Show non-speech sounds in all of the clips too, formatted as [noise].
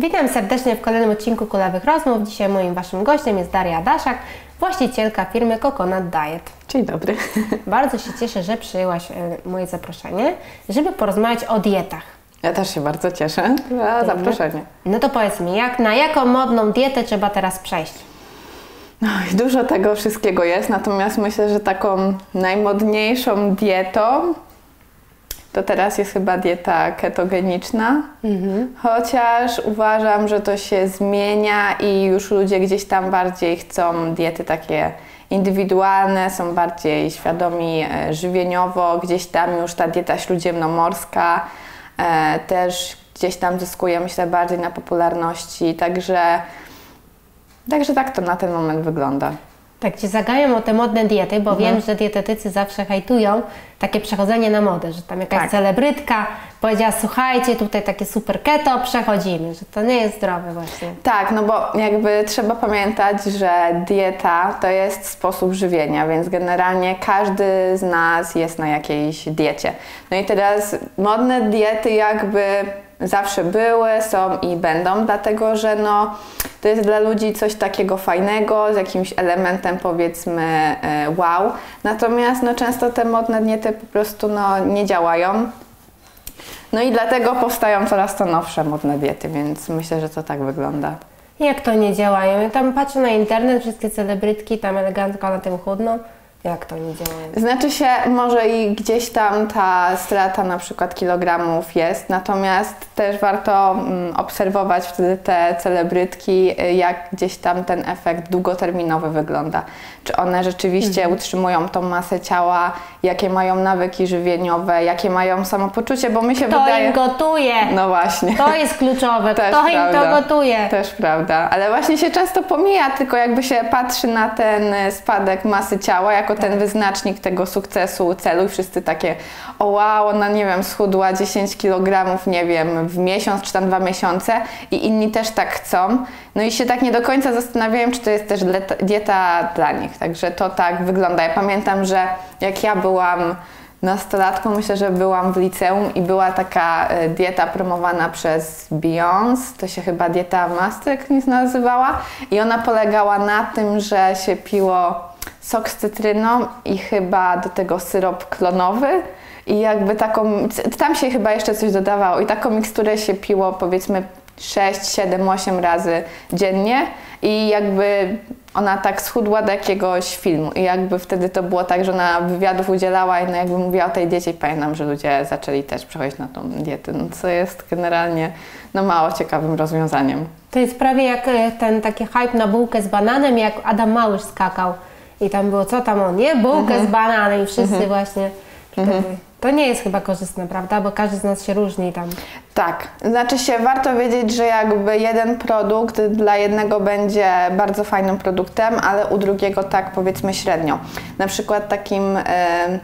Witam serdecznie w kolejnym odcinku Kulawych Rozmów. Dzisiaj moim Waszym gościem jest Daria Daszak, właścicielka firmy Coconut Diet. Dzień dobry. [laughs] Bardzo się cieszę, że przyjęłaś e, moje zaproszenie, żeby porozmawiać o dietach. Ja też się bardzo cieszę za zaproszenie. No to powiedz mi, jak, na jaką modną dietę trzeba teraz przejść? No i dużo tego wszystkiego jest, natomiast myślę, że taką najmodniejszą dietą to teraz jest chyba dieta ketogeniczna, chociaż uważam, że to się zmienia i już ludzie gdzieś tam bardziej chcą diety takie indywidualne, są bardziej świadomi e, żywieniowo, gdzieś tam już ta dieta śródziemnomorska e, też gdzieś tam zyskuje, myślę, bardziej na popularności, także, także tak to na ten moment wygląda. Tak Ci zagają o te modne diety, bo wiem, że dietetycy zawsze hejtują takie przechodzenie na modę, że tam jakaś Tak. celebrytka powiedziała, słuchajcie, tutaj takie super keto, przechodzimy, że to nie jest zdrowe właśnie. Tak, no bo jakby trzeba pamiętać, że dieta to jest sposób żywienia, więc generalnie każdy z nas jest na jakiejś diecie. No i teraz modne diety jakby zawsze były, są i będą, dlatego że no, to jest dla ludzi coś takiego fajnego, z jakimś elementem powiedzmy e, wow. Natomiast no, często te modne diety po prostu no, nie działają. No i dlatego powstają coraz to nowsze modne diety, więc myślę, że to tak wygląda. Jak to nie działają? Ja tam patrzę na internet, wszystkie celebrytki tam elegancko na tym chudną. Jak to nie działają? Znaczy się, może i gdzieś tam ta strata na przykład kilogramów jest, natomiast też warto mm, obserwować wtedy te celebrytki, y, jak gdzieś tam ten efekt długoterminowy wygląda. Czy one rzeczywiście utrzymują tą masę ciała, jakie mają nawyki żywieniowe, jakie mają samopoczucie, bo mi się Kto wydaje... im gotuje? No właśnie. To jest kluczowe. Też Kto im to prawda. gotuje? Też prawda, ale właśnie się często pomija, tylko jakby się patrzy na ten spadek masy ciała jako ten wyznacznik tego sukcesu, celu i wszyscy takie o wow, ona nie wiem, schudła 10 kg, nie wiem, w miesiąc czy tam dwa miesiące i inni też tak chcą. No i się tak nie do końca zastanawiają, czy to jest też dieta dla nich, także to tak wygląda. Ja pamiętam, że jak ja byłam nastolatką, myślę, że byłam w liceum i była taka e, dieta promowana przez Beyoncé, to się chyba dieta nie nazywała i ona polegała na tym, że się piło sok z cytryną i chyba do tego syrop klonowy. I jakby taką, tam się chyba jeszcze coś dodawało. I taką miksturę się piło powiedzmy 6, 7, 8 razy dziennie. I jakby ona tak schudła do jakiegoś filmu. I jakby wtedy to było tak, że ona wywiadów udzielała i no jakby mówiła o tej diecie. I pamiętam, że ludzie zaczęli też przechodzić na tą dietę, no co jest generalnie no mało ciekawym rozwiązaniem. To jest prawie jak e, ten taki hype na bułkę z bananem, jak Adam Małysz skakał. I tam było, co tam on, nie? Bułkę z bananem i wszyscy właśnie wtedy. To nie jest chyba korzystne, prawda? Bo każdy z nas się różni tam. Tak, znaczy się warto wiedzieć, że jakby jeden produkt dla jednego będzie bardzo fajnym produktem, ale u drugiego tak powiedzmy średnio. Na przykład takim e,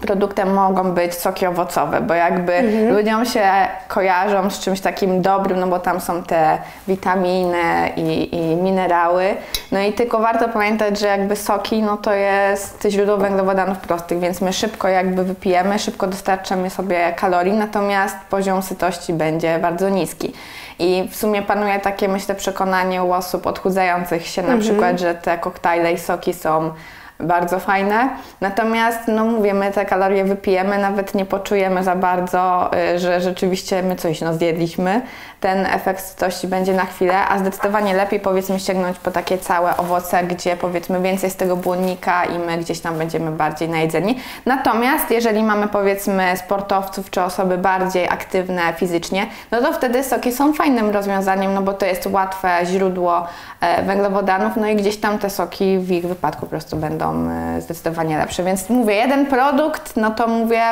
produktem mogą być soki owocowe, bo jakby ludziom się kojarzą z czymś takim dobrym, no bo tam są te witaminy i, i minerały. No i tylko warto pamiętać, że jakby soki, no to jest źródło węglowodanów prostych, więc my szybko jakby wypijemy, szybko dostarczamy sobie kalorii, natomiast poziom sytości będzie bardzo niski. I w sumie panuje takie, myślę, przekonanie u osób odchudzających się na przykład, że te koktajle i soki są bardzo fajne. Natomiast, no mówię, my te kalorie wypijemy, nawet nie poczujemy za bardzo, y, że rzeczywiście my coś no, zjedliśmy. Ten efekt sytości będzie na chwilę, a zdecydowanie lepiej powiedzmy sięgnąć po takie całe owoce, gdzie powiedzmy więcej z tego błonnika i my gdzieś tam będziemy bardziej najedzeni. Natomiast jeżeli mamy powiedzmy sportowców czy osoby bardziej aktywne fizycznie, no to wtedy soki są fajnym rozwiązaniem, no bo to jest łatwe źródło e, węglowodanów, no i gdzieś tam te soki w ich wypadku po prostu będą e, zdecydowanie lepsze. Więc mówię, jeden produkt, no to mówię,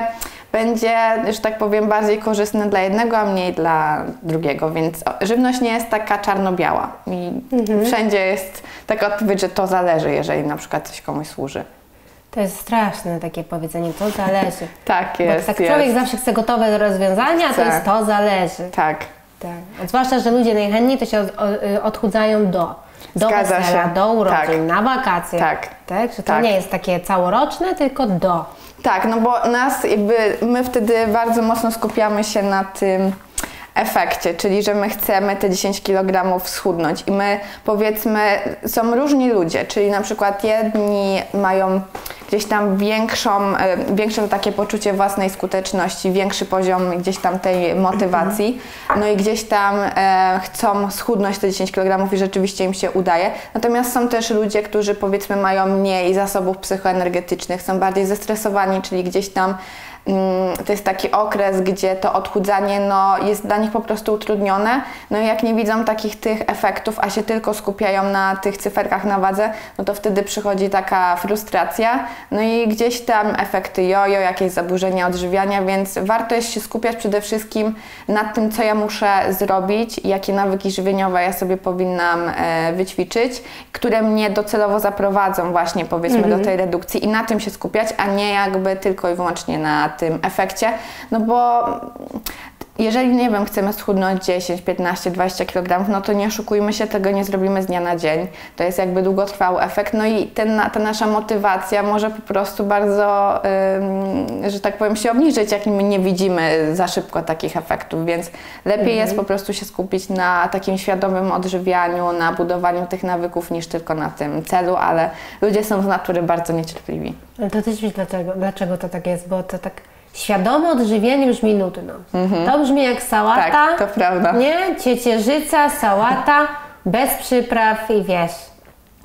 będzie, że tak powiem, bardziej korzystny dla jednego, a mniej dla drugiego, więc żywność nie jest taka czarno-biała i wszędzie jest taka odpowiedź, że to zależy, jeżeli na przykład coś komuś służy. To jest straszne takie powiedzenie, to zależy. [laughs] Tak Bo jest, tak jest. człowiek zawsze chce gotowe rozwiązania, to Chce. jest to zależy. Tak. Tak. Zwłaszcza, że ludzie najchętniej to się y, odchudzają do. Do Zgadza wesela, się. do urodzin, Tak. na wakacje. Tak. tak? Że to Tak. nie jest takie całoroczne, tylko do. Tak, no bo nas jakby, my wtedy bardzo mocno skupiamy się na tym efekcie, czyli że my chcemy te 10 kg schudnąć i my powiedzmy, są różni ludzie, czyli na przykład jedni mają gdzieś tam większą, e, większe takie poczucie własnej skuteczności, większy poziom gdzieś tam tej motywacji, no i gdzieś tam e, chcą schudnąć te 10 kg i rzeczywiście im się udaje. Natomiast są też ludzie, którzy powiedzmy mają mniej zasobów psychoenergetycznych, są bardziej zestresowani, czyli gdzieś tam to jest taki okres, gdzie to odchudzanie no, jest dla nich po prostu utrudnione. No i jak nie widzą takich tych efektów, a się tylko skupiają na tych cyferkach na wadze, no to wtedy przychodzi taka frustracja. No i gdzieś tam efekty jojo, jakieś zaburzenia odżywiania, więc warto jest się skupiać przede wszystkim nad tym, co ja muszę zrobić, jakie nawyki żywieniowe ja sobie powinnam e, wyćwiczyć, które mnie docelowo zaprowadzą właśnie powiedzmy do tej redukcji i na tym się skupiać, a nie jakby tylko i wyłącznie na tym efekcie, no bo jeżeli, nie wiem, chcemy schudnąć 10, 15, 20 kg, no to nie oszukujmy się, tego nie zrobimy z dnia na dzień. To jest jakby długotrwały efekt. No i ten, ta nasza motywacja może po prostu bardzo, ym, że tak powiem, się obniżyć, jak my nie widzimy za szybko takich efektów, więc lepiej mhm. jest po prostu się skupić na takim świadomym odżywianiu, na budowaniu tych nawyków, niż tylko na tym celu, ale ludzie są z natury bardzo niecierpliwi. Ale to też wiesz dlaczego, dlaczego to tak jest, bo to tak Świadome odżywienie brzmi nudno. Mhm. To brzmi jak sałata. Tak, to prawda. Nie? Ciecierzyca, sałata, bez przypraw i wiesz.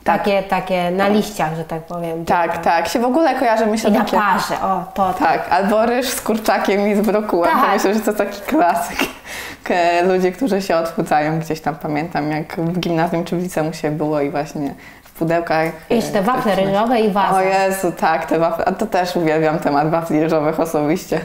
Tak. Takie, takie na liściach, że tak powiem. Tak, tak. Się w ogóle kojarzy, myślę, I na takie... parze, o, to tak. tak. albo ryż z kurczakiem i z brokułem. Tak. To myślę, że to taki klasyk. [laughs] Ludzie, którzy się odchudzają gdzieś tam, pamiętam jak w gimnazjum czy w liceum się było i właśnie pudełkach. I te wafle ryżowe i waza. O Jezu, tak, te wafle, a to też uwielbiam temat wafli ryżowych osobiście,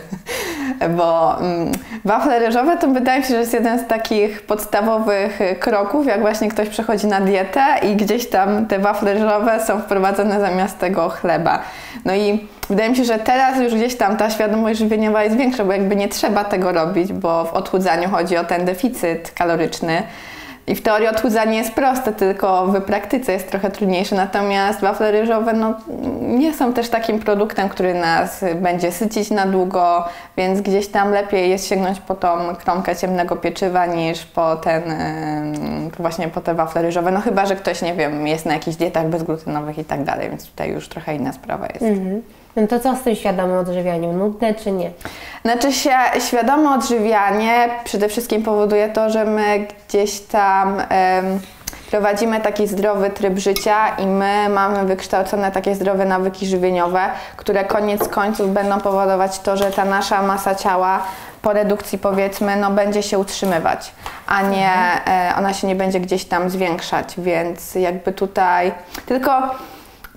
[laughs] bo mm, wafle ryżowe to wydaje mi się, że jest jeden z takich podstawowych kroków, jak właśnie ktoś przechodzi na dietę i gdzieś tam te wafle ryżowe są wprowadzone zamiast tego chleba. No i wydaje mi się, że teraz już gdzieś tam ta świadomość żywieniowa jest większa, bo jakby nie trzeba tego robić, bo w odchudzaniu chodzi o ten deficyt kaloryczny. I w teorii odchudzanie jest proste, tylko w praktyce jest trochę trudniejsze. Natomiast wafle ryżowe no, nie są też takim produktem, który nas będzie sycić na długo, więc gdzieś tam lepiej jest sięgnąć po tą kromkę ciemnego pieczywa niż po ten właśnie po te wafle ryżowe. No chyba, że ktoś, nie wiem, jest na jakichś dietach bezglutenowych i tak dalej, więc tutaj już trochę inna sprawa jest. Mhm. No to co z tym świadomym odżywianiem? Nudne czy nie? Znaczy się świadome odżywianie przede wszystkim powoduje to, że my gdzieś tam um, prowadzimy taki zdrowy tryb życia i my mamy wykształcone takie zdrowe nawyki żywieniowe, które koniec końców będą powodować to, że ta nasza masa ciała po redukcji powiedzmy, no będzie się utrzymywać, a nie mhm. e, ona się nie będzie gdzieś tam zwiększać, więc jakby tutaj tylko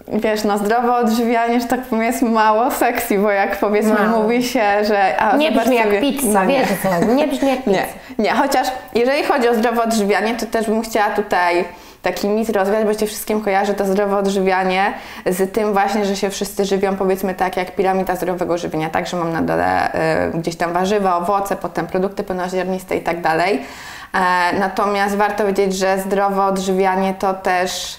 wiesz, no zdrowe odżywianie, że tak powiem, jest mało sexy, bo jak powiedzmy mało. mówi się, że... A, nie brzmi jak pizza, no wiesz co, nie brzmi jak [laughs] pizza. Nie, nie, chociaż jeżeli chodzi o zdrowe odżywianie, to też bym chciała tutaj taki mit rozwiać, bo się wszystkim kojarzy to zdrowe odżywianie z tym właśnie, że się wszyscy żywią powiedzmy tak jak piramida zdrowego żywienia, tak, że mam na dole y, gdzieś tam warzywa, owoce, potem produkty pełnoziarniste i tak dalej. E, natomiast warto wiedzieć, że zdrowe odżywianie to też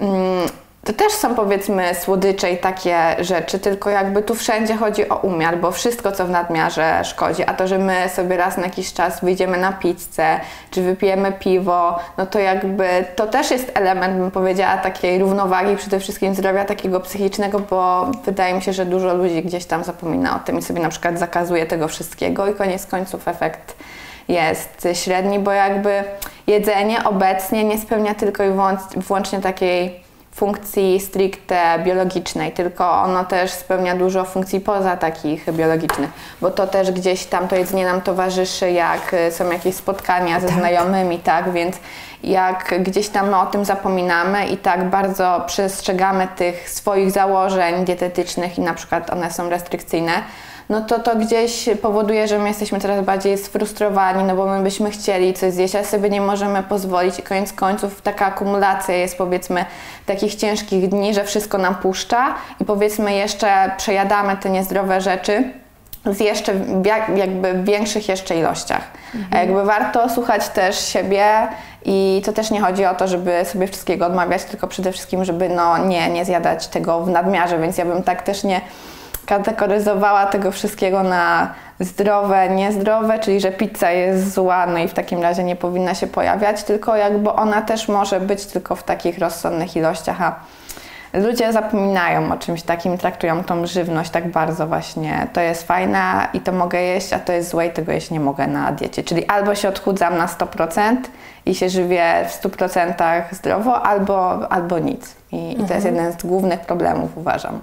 mm, to też są powiedzmy słodycze i takie rzeczy, tylko jakby tu wszędzie chodzi o umiar, bo wszystko co w nadmiarze szkodzi, a to, że my sobie raz na jakiś czas wyjdziemy na pizzę, czy wypijemy piwo, no to jakby to też jest element, bym powiedziała, takiej równowagi, przede wszystkim zdrowia takiego psychicznego, bo wydaje mi się, że dużo ludzi gdzieś tam zapomina o tym i sobie na przykład zakazuje tego wszystkiego i koniec końców efekt jest średni, bo jakby jedzenie obecnie nie spełnia tylko i wyłącznie takiej funkcji stricte biologicznej, tylko ono też spełnia dużo funkcji poza takich biologicznych, bo to też gdzieś tam to jedzenie nam towarzyszy, jak y, są jakieś spotkania ze tak. znajomymi, tak, więc jak gdzieś tam my o tym zapominamy i tak bardzo przestrzegamy tych swoich założeń dietetycznych i na przykład one są restrykcyjne, no to to gdzieś powoduje, że my jesteśmy coraz bardziej sfrustrowani, no bo my byśmy chcieli coś zjeść, a sobie nie możemy pozwolić i koniec końców taka akumulacja jest powiedzmy takich ciężkich dni, że wszystko nam puszcza i powiedzmy jeszcze przejadamy te niezdrowe rzeczy w jeszcze jakby większych jeszcze ilościach. Mhm. Jakby warto słuchać też siebie i to też nie chodzi o to, żeby sobie wszystkiego odmawiać, tylko przede wszystkim, żeby no nie, nie zjadać tego w nadmiarze, więc ja bym tak też nie kategoryzowała tego wszystkiego na zdrowe, niezdrowe, czyli że pizza jest zła, no i w takim razie nie powinna się pojawiać, tylko jakby ona też może być tylko w takich rozsądnych ilościach, a ludzie zapominają o czymś takim, traktują tą żywność tak bardzo właśnie, to jest fajne i to mogę jeść, a to jest złe i tego jeść nie mogę na diecie. Czyli albo się odchudzam na 100% i się żywię w 100% zdrowo, albo, albo nic. I, I to jest jeden z głównych problemów, uważam.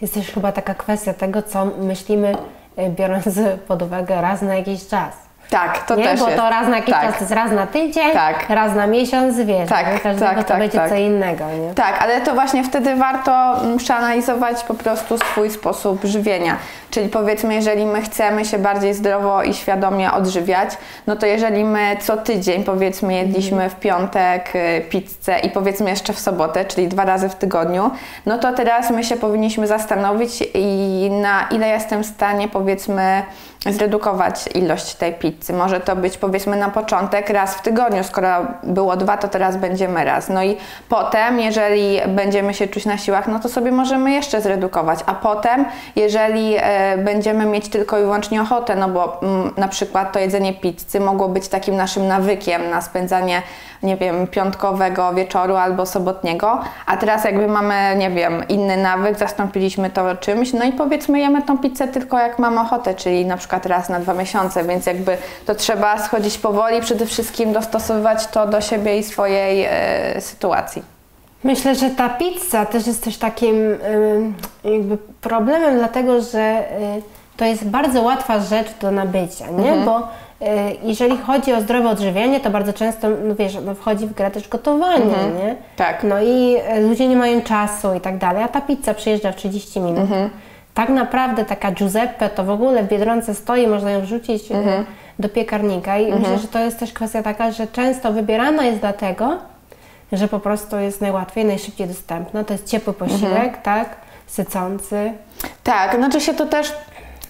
Jest też chyba taka kwestia tego, co myślimy, y, biorąc pod uwagę raz na jakiś czas. Tak, to nie? też Bo jest. to raz na jakiś tak. czas jest raz na tydzień, Tak. raz na miesiąc, wiesz, Tak, każdego tak, to tak, będzie tak. co innego, nie? Tak, ale to właśnie wtedy warto mm, przeanalizować po prostu swój sposób żywienia. Czyli powiedzmy, jeżeli my chcemy się bardziej zdrowo i świadomie odżywiać, no to jeżeli my co tydzień powiedzmy jedliśmy w piątek y, pizzę i powiedzmy jeszcze w sobotę, czyli dwa razy w tygodniu, no to teraz my się powinniśmy zastanowić i na ile jestem w stanie powiedzmy zredukować ilość tej pizzy. Może to być powiedzmy na początek raz w tygodniu, skoro było dwa, to teraz będziemy raz. No i potem, jeżeli będziemy się czuć na siłach, no to sobie możemy jeszcze zredukować. A potem, jeżeli e, będziemy mieć tylko i wyłącznie ochotę, no bo mm, na przykład to jedzenie pizzy mogło być takim naszym nawykiem na spędzanie, nie wiem, piątkowego wieczoru albo sobotniego, a teraz jakby mamy, nie wiem, inny nawyk, zastąpiliśmy to czymś, no i powiedzmy jemy tą pizzę tylko jak mamy ochotę, czyli na przykład raz na dwa miesiące, więc jakby to trzeba schodzić powoli, przede wszystkim dostosowywać to do siebie i swojej e, sytuacji. Myślę, że ta pizza też jest też takim jakby problemem, dlatego że y, to jest bardzo łatwa rzecz do nabycia, nie? Mhm. Bo y, jeżeli chodzi o zdrowe odżywianie, to bardzo często, no wiesz, no wchodzi w grę też gotowanie, nie? Tak. No i y, ludzie nie mają czasu i tak dalej, a ta pizza przyjeżdża w 30 minut. Mhm. Tak naprawdę taka Giuseppe to w ogóle w Biedronce stoi, można ją wrzucić y, Mhm. do piekarnika i myślę, że to jest też kwestia taka, że często wybierana jest dlatego, że po prostu jest najłatwiej, najszybciej dostępna. To jest ciepły posiłek, Mhm. tak? Sycący. Tak, znaczy się to też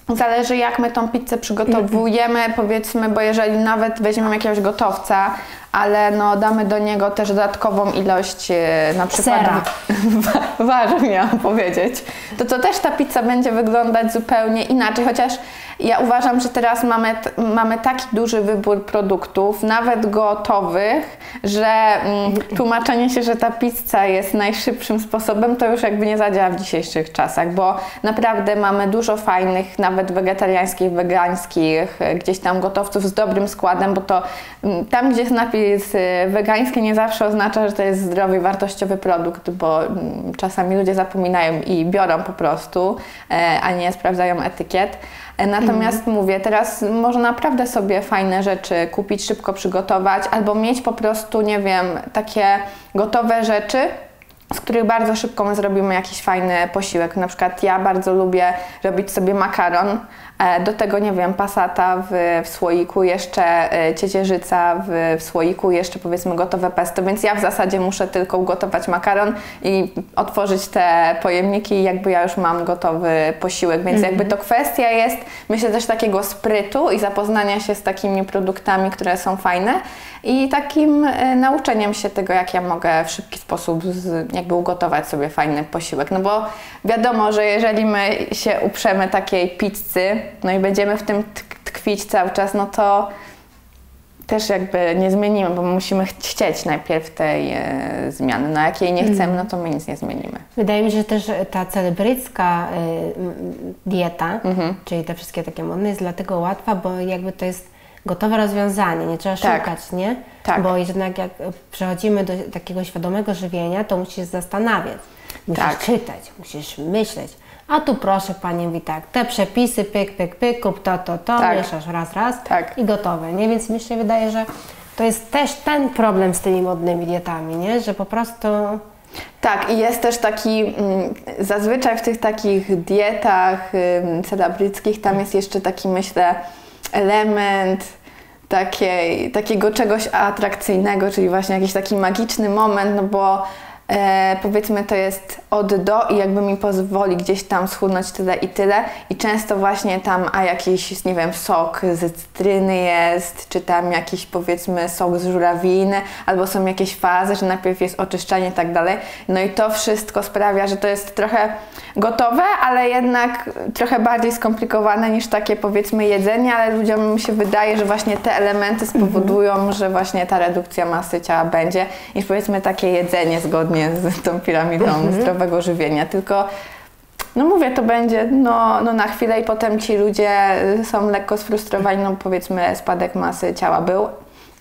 zależy jak my tą pizzę przygotowujemy, powiedzmy, bo jeżeli nawet weźmiemy jakiegoś gotowca, ale no damy do niego też dodatkową ilość e, na przykład Sera. wa- [laughs] warzyw miałam powiedzieć, to to też ta pizza będzie wyglądać zupełnie inaczej, chociaż ja uważam, że teraz mamy, mamy taki duży wybór produktów, nawet gotowych, że mm, tłumaczenie się, że ta pizza jest najszybszym sposobem, to już jakby nie zadziała w dzisiejszych czasach, bo naprawdę mamy dużo fajnych, nawet wegetariańskich, wegańskich, gdzieś tam gotowców z dobrym składem, bo to mm, tam, gdzie jest napis e, wegański, nie zawsze oznacza, że to jest zdrowy wartościowy produkt, bo mm, czasami ludzie zapominają i biorą po prostu, e, a nie sprawdzają etykiet. Natomiast mówię, teraz można naprawdę sobie fajne rzeczy kupić, szybko przygotować, albo mieć po prostu, nie wiem, takie gotowe rzeczy, z których bardzo szybko my zrobimy jakiś fajny posiłek. Na przykład ja bardzo lubię robić sobie makaron, e, do tego, nie wiem, pasata w, w słoiku, jeszcze e, ciecierzyca w, w słoiku, jeszcze powiedzmy gotowe pesto, więc ja w zasadzie muszę tylko ugotować makaron i otworzyć te pojemniki i jakby ja już mam gotowy posiłek, więc jakby to kwestia jest, myślę też takiego sprytu i zapoznania się z takimi produktami, które są fajne i takim e, nauczeniem się tego, jak ja mogę w szybki sposób z, jakby ugotować sobie fajny posiłek. No bo wiadomo, że jeżeli my się uprzemy takiej pizzy, no i będziemy w tym tk- tkwić cały czas, no to też jakby nie zmienimy, bo musimy ch- chcieć najpierw tej e, zmiany. No jak jej nie chcemy, no to my nic nie zmienimy. Wydaje mi się, że też ta celebrycka y, dieta, Mhm. czyli te wszystkie takie modne, jest dlatego łatwa, bo jakby to jest gotowe rozwiązanie, nie trzeba Tak. szukać, nie? Tak. Bo jednak jak przechodzimy do takiego świadomego żywienia, to musisz zastanawiać, musisz Tak. czytać, musisz myśleć. A tu proszę Pani mówi tak, te przepisy, pyk, pyk, pyk, kup to, to, to, Tak. mieszasz raz, raz Tak. i gotowe, nie? Więc mi się wydaje, że to jest też ten problem z tymi modnymi dietami, nie? Że po prostu... Tak, i jest też taki, mm, zazwyczaj w tych takich dietach celebryckich, tam jest jeszcze taki, myślę, element takiej, takiego czegoś atrakcyjnego, czyli właśnie jakiś taki magiczny moment, no bo e, powiedzmy to jest od do i jakby mi pozwoli gdzieś tam schudnąć tyle i tyle i często właśnie tam, a jakiś, nie wiem, sok z cytryny jest, czy tam jakiś powiedzmy sok z żurawiny, albo są jakieś fazy, że najpierw jest oczyszczanie i tak dalej. No i to wszystko sprawia, że to jest trochę gotowe, ale jednak trochę bardziej skomplikowane niż takie powiedzmy jedzenie, ale ludziom się wydaje, że właśnie te elementy spowodują, mhm. że właśnie ta redukcja masy ciała będzie, niż powiedzmy takie jedzenie zgodnie z tą piramidą mhm. zdrowego żywienia. Tylko no mówię, to będzie no, no na chwilę i potem ci ludzie są lekko sfrustrowani, no powiedzmy spadek masy ciała był,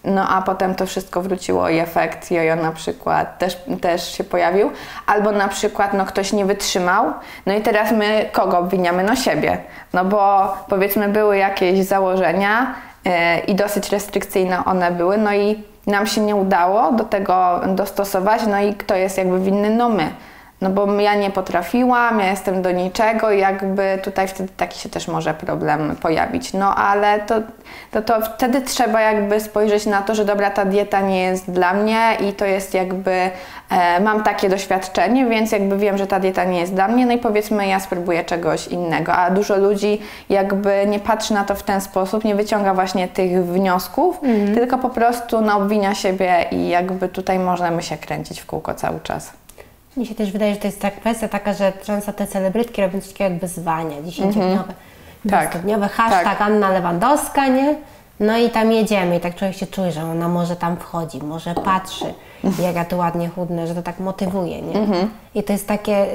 no a potem to wszystko wróciło i efekt jojo na przykład też, też się pojawił. Albo na przykład no, ktoś nie wytrzymał, no i teraz my kogo obwiniamy? No siebie. No bo powiedzmy były jakieś założenia yy, i dosyć restrykcyjne one były, no i nam się nie udało do tego dostosować, no i kto jest jakby winny? No my. No bo ja nie potrafiłam, ja jestem do niczego i jakby tutaj wtedy taki się też może problem pojawić. No ale to, to, to wtedy trzeba jakby spojrzeć na to, że dobra, ta dieta nie jest dla mnie i to jest jakby, mam takie doświadczenie, więc jakby wiem, że ta dieta nie jest dla mnie, no i powiedzmy ja spróbuję czegoś innego. A dużo ludzi jakby nie patrzy na to w ten sposób, nie wyciąga właśnie tych wniosków, mhm. tylko po prostu no, obwinia siebie i jakby tutaj możemy się kręcić w kółko cały czas. Mi się też wydaje, że to jest ta kwestia taka, że często te celebrytki robią coś takiego jak wyzwania, dziesięciodniowe, tak. hashtag tak. Anna Lewandowska, nie? No i tam jedziemy i tak człowiek się czuje, że ona może tam wchodzi, może patrzy, [laughs] jak ja tu ładnie chudnę, że to tak motywuje, nie? Mhm. I to jest takie,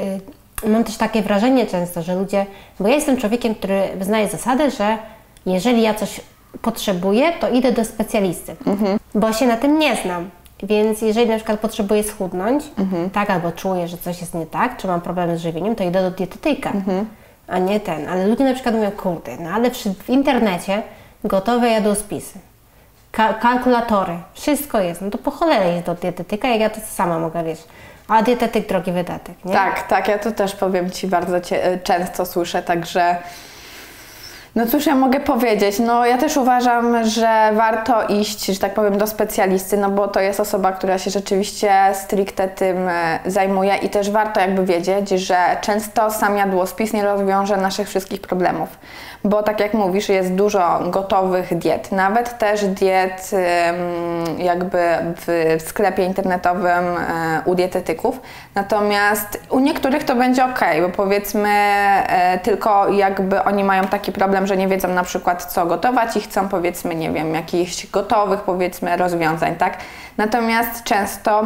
y, mam też takie wrażenie często, że ludzie, bo ja jestem człowiekiem, który wyznaje zasadę, że jeżeli ja coś potrzebuję, to idę do specjalisty, mhm. bo się na tym nie znam. Więc jeżeli na przykład potrzebuję schudnąć, mhm. tak, albo czuję, że coś jest nie tak, czy mam problemy z żywieniem, to idę do dietetyka, mhm. a nie ten. Ale ludzie na przykład mówią, kurde, no ale w internecie gotowe jadłospisy, ka kalkulatory, wszystko jest, no to po cholerę iść do dietetyka, jak ja to sama mogę, wiesz. A dietetyk drogi wydatek, nie? Tak, tak, ja to też powiem Ci bardzo często słyszę, także no cóż ja mogę powiedzieć? No ja też uważam, że warto iść, że tak powiem, do specjalisty, no bo to jest osoba, która się rzeczywiście stricte tym e, zajmuje i też warto jakby wiedzieć, że często sam jadłospis nie rozwiąże naszych wszystkich problemów bo tak jak mówisz, jest dużo gotowych diet, nawet też diet jakby w sklepie internetowym e, u dietetyków. Natomiast u niektórych to będzie ok, bo powiedzmy e, tylko jakby oni mają taki problem, że nie wiedzą na przykład co gotować i chcą powiedzmy, nie wiem, jakichś gotowych powiedzmy rozwiązań, tak? Natomiast często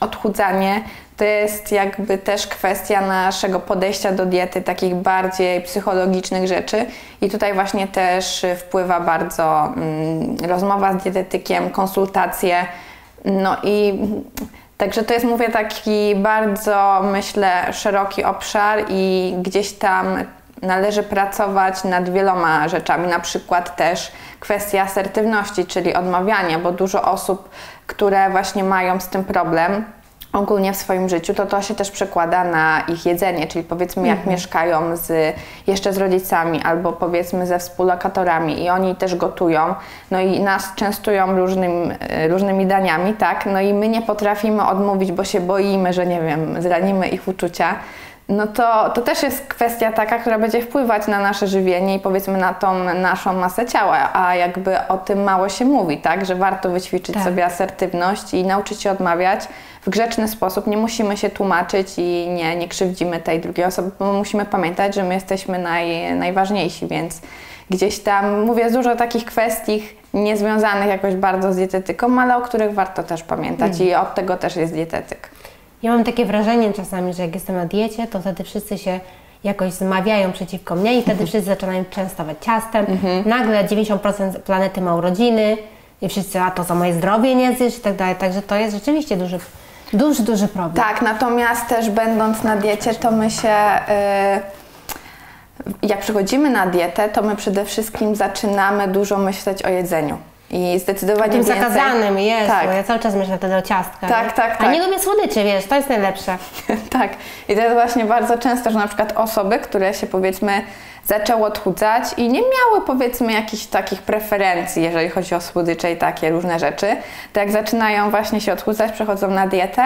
odchudzanie to jest jakby też kwestia naszego podejścia do diety, takich bardziej psychologicznych rzeczy. I tutaj właśnie też wpływa bardzo mm, rozmowa z dietetykiem, konsultacje. No i także to jest, mówię, taki bardzo, myślę, szeroki obszar i gdzieś tam należy pracować nad wieloma rzeczami, na przykład też kwestia asertywności, czyli odmawiania, bo dużo osób, które właśnie mają z tym problem, ogólnie w swoim życiu, to to się też przekłada na ich jedzenie, czyli powiedzmy jak mhm. mieszkają z, jeszcze z rodzicami albo powiedzmy ze współlokatorami i oni też gotują, no i nas częstują różnym, e, różnymi daniami, tak, no i my nie potrafimy odmówić, bo się boimy, że nie wiem, zranimy ich uczucia, no to, to też jest kwestia taka, która będzie wpływać na nasze żywienie i powiedzmy na tą naszą masę ciała, a jakby o tym mało się mówi, tak, że warto wyćwiczyć tak. sobie asertywność i nauczyć się odmawiać, w grzeczny sposób. Nie musimy się tłumaczyć i nie, nie krzywdzimy tej drugiej osoby, bo musimy pamiętać, że my jesteśmy naj, najważniejsi, więc gdzieś tam mówię dużo takich kwestii niezwiązanych jakoś bardzo z dietetyką, ale o których warto też pamiętać mm. i od tego też jest dietetyk. Ja mam takie wrażenie czasami, że jak jestem na diecie, to wtedy wszyscy się jakoś zmawiają przeciwko mnie i wtedy mhm. wszyscy zaczynają częstować ciastem. Mhm. Nagle 90% planety ma urodziny i wszyscy, a to za moje zdrowie nie zjesz i tak dalej. Także to jest rzeczywiście duży Duży, duży problem. Tak, natomiast też będąc na diecie, to my się. Yy, jak przychodzimy na dietę, to my przede wszystkim zaczynamy dużo myśleć o jedzeniu. I zdecydowanie tym więcej... zakazanym jest, tak. ja cały czas myślę wtedy o ciastkach. Tak, tak, tak. A nie lubię słodyczy, wiesz, to jest najlepsze. [laughs] tak. I to jest właśnie bardzo często, że na przykład osoby, które się powiedzmy zaczęły odchudzać i nie miały powiedzmy jakichś takich preferencji, jeżeli chodzi o słodycze i takie różne rzeczy, to jak zaczynają właśnie się odchudzać, przechodzą na dietę,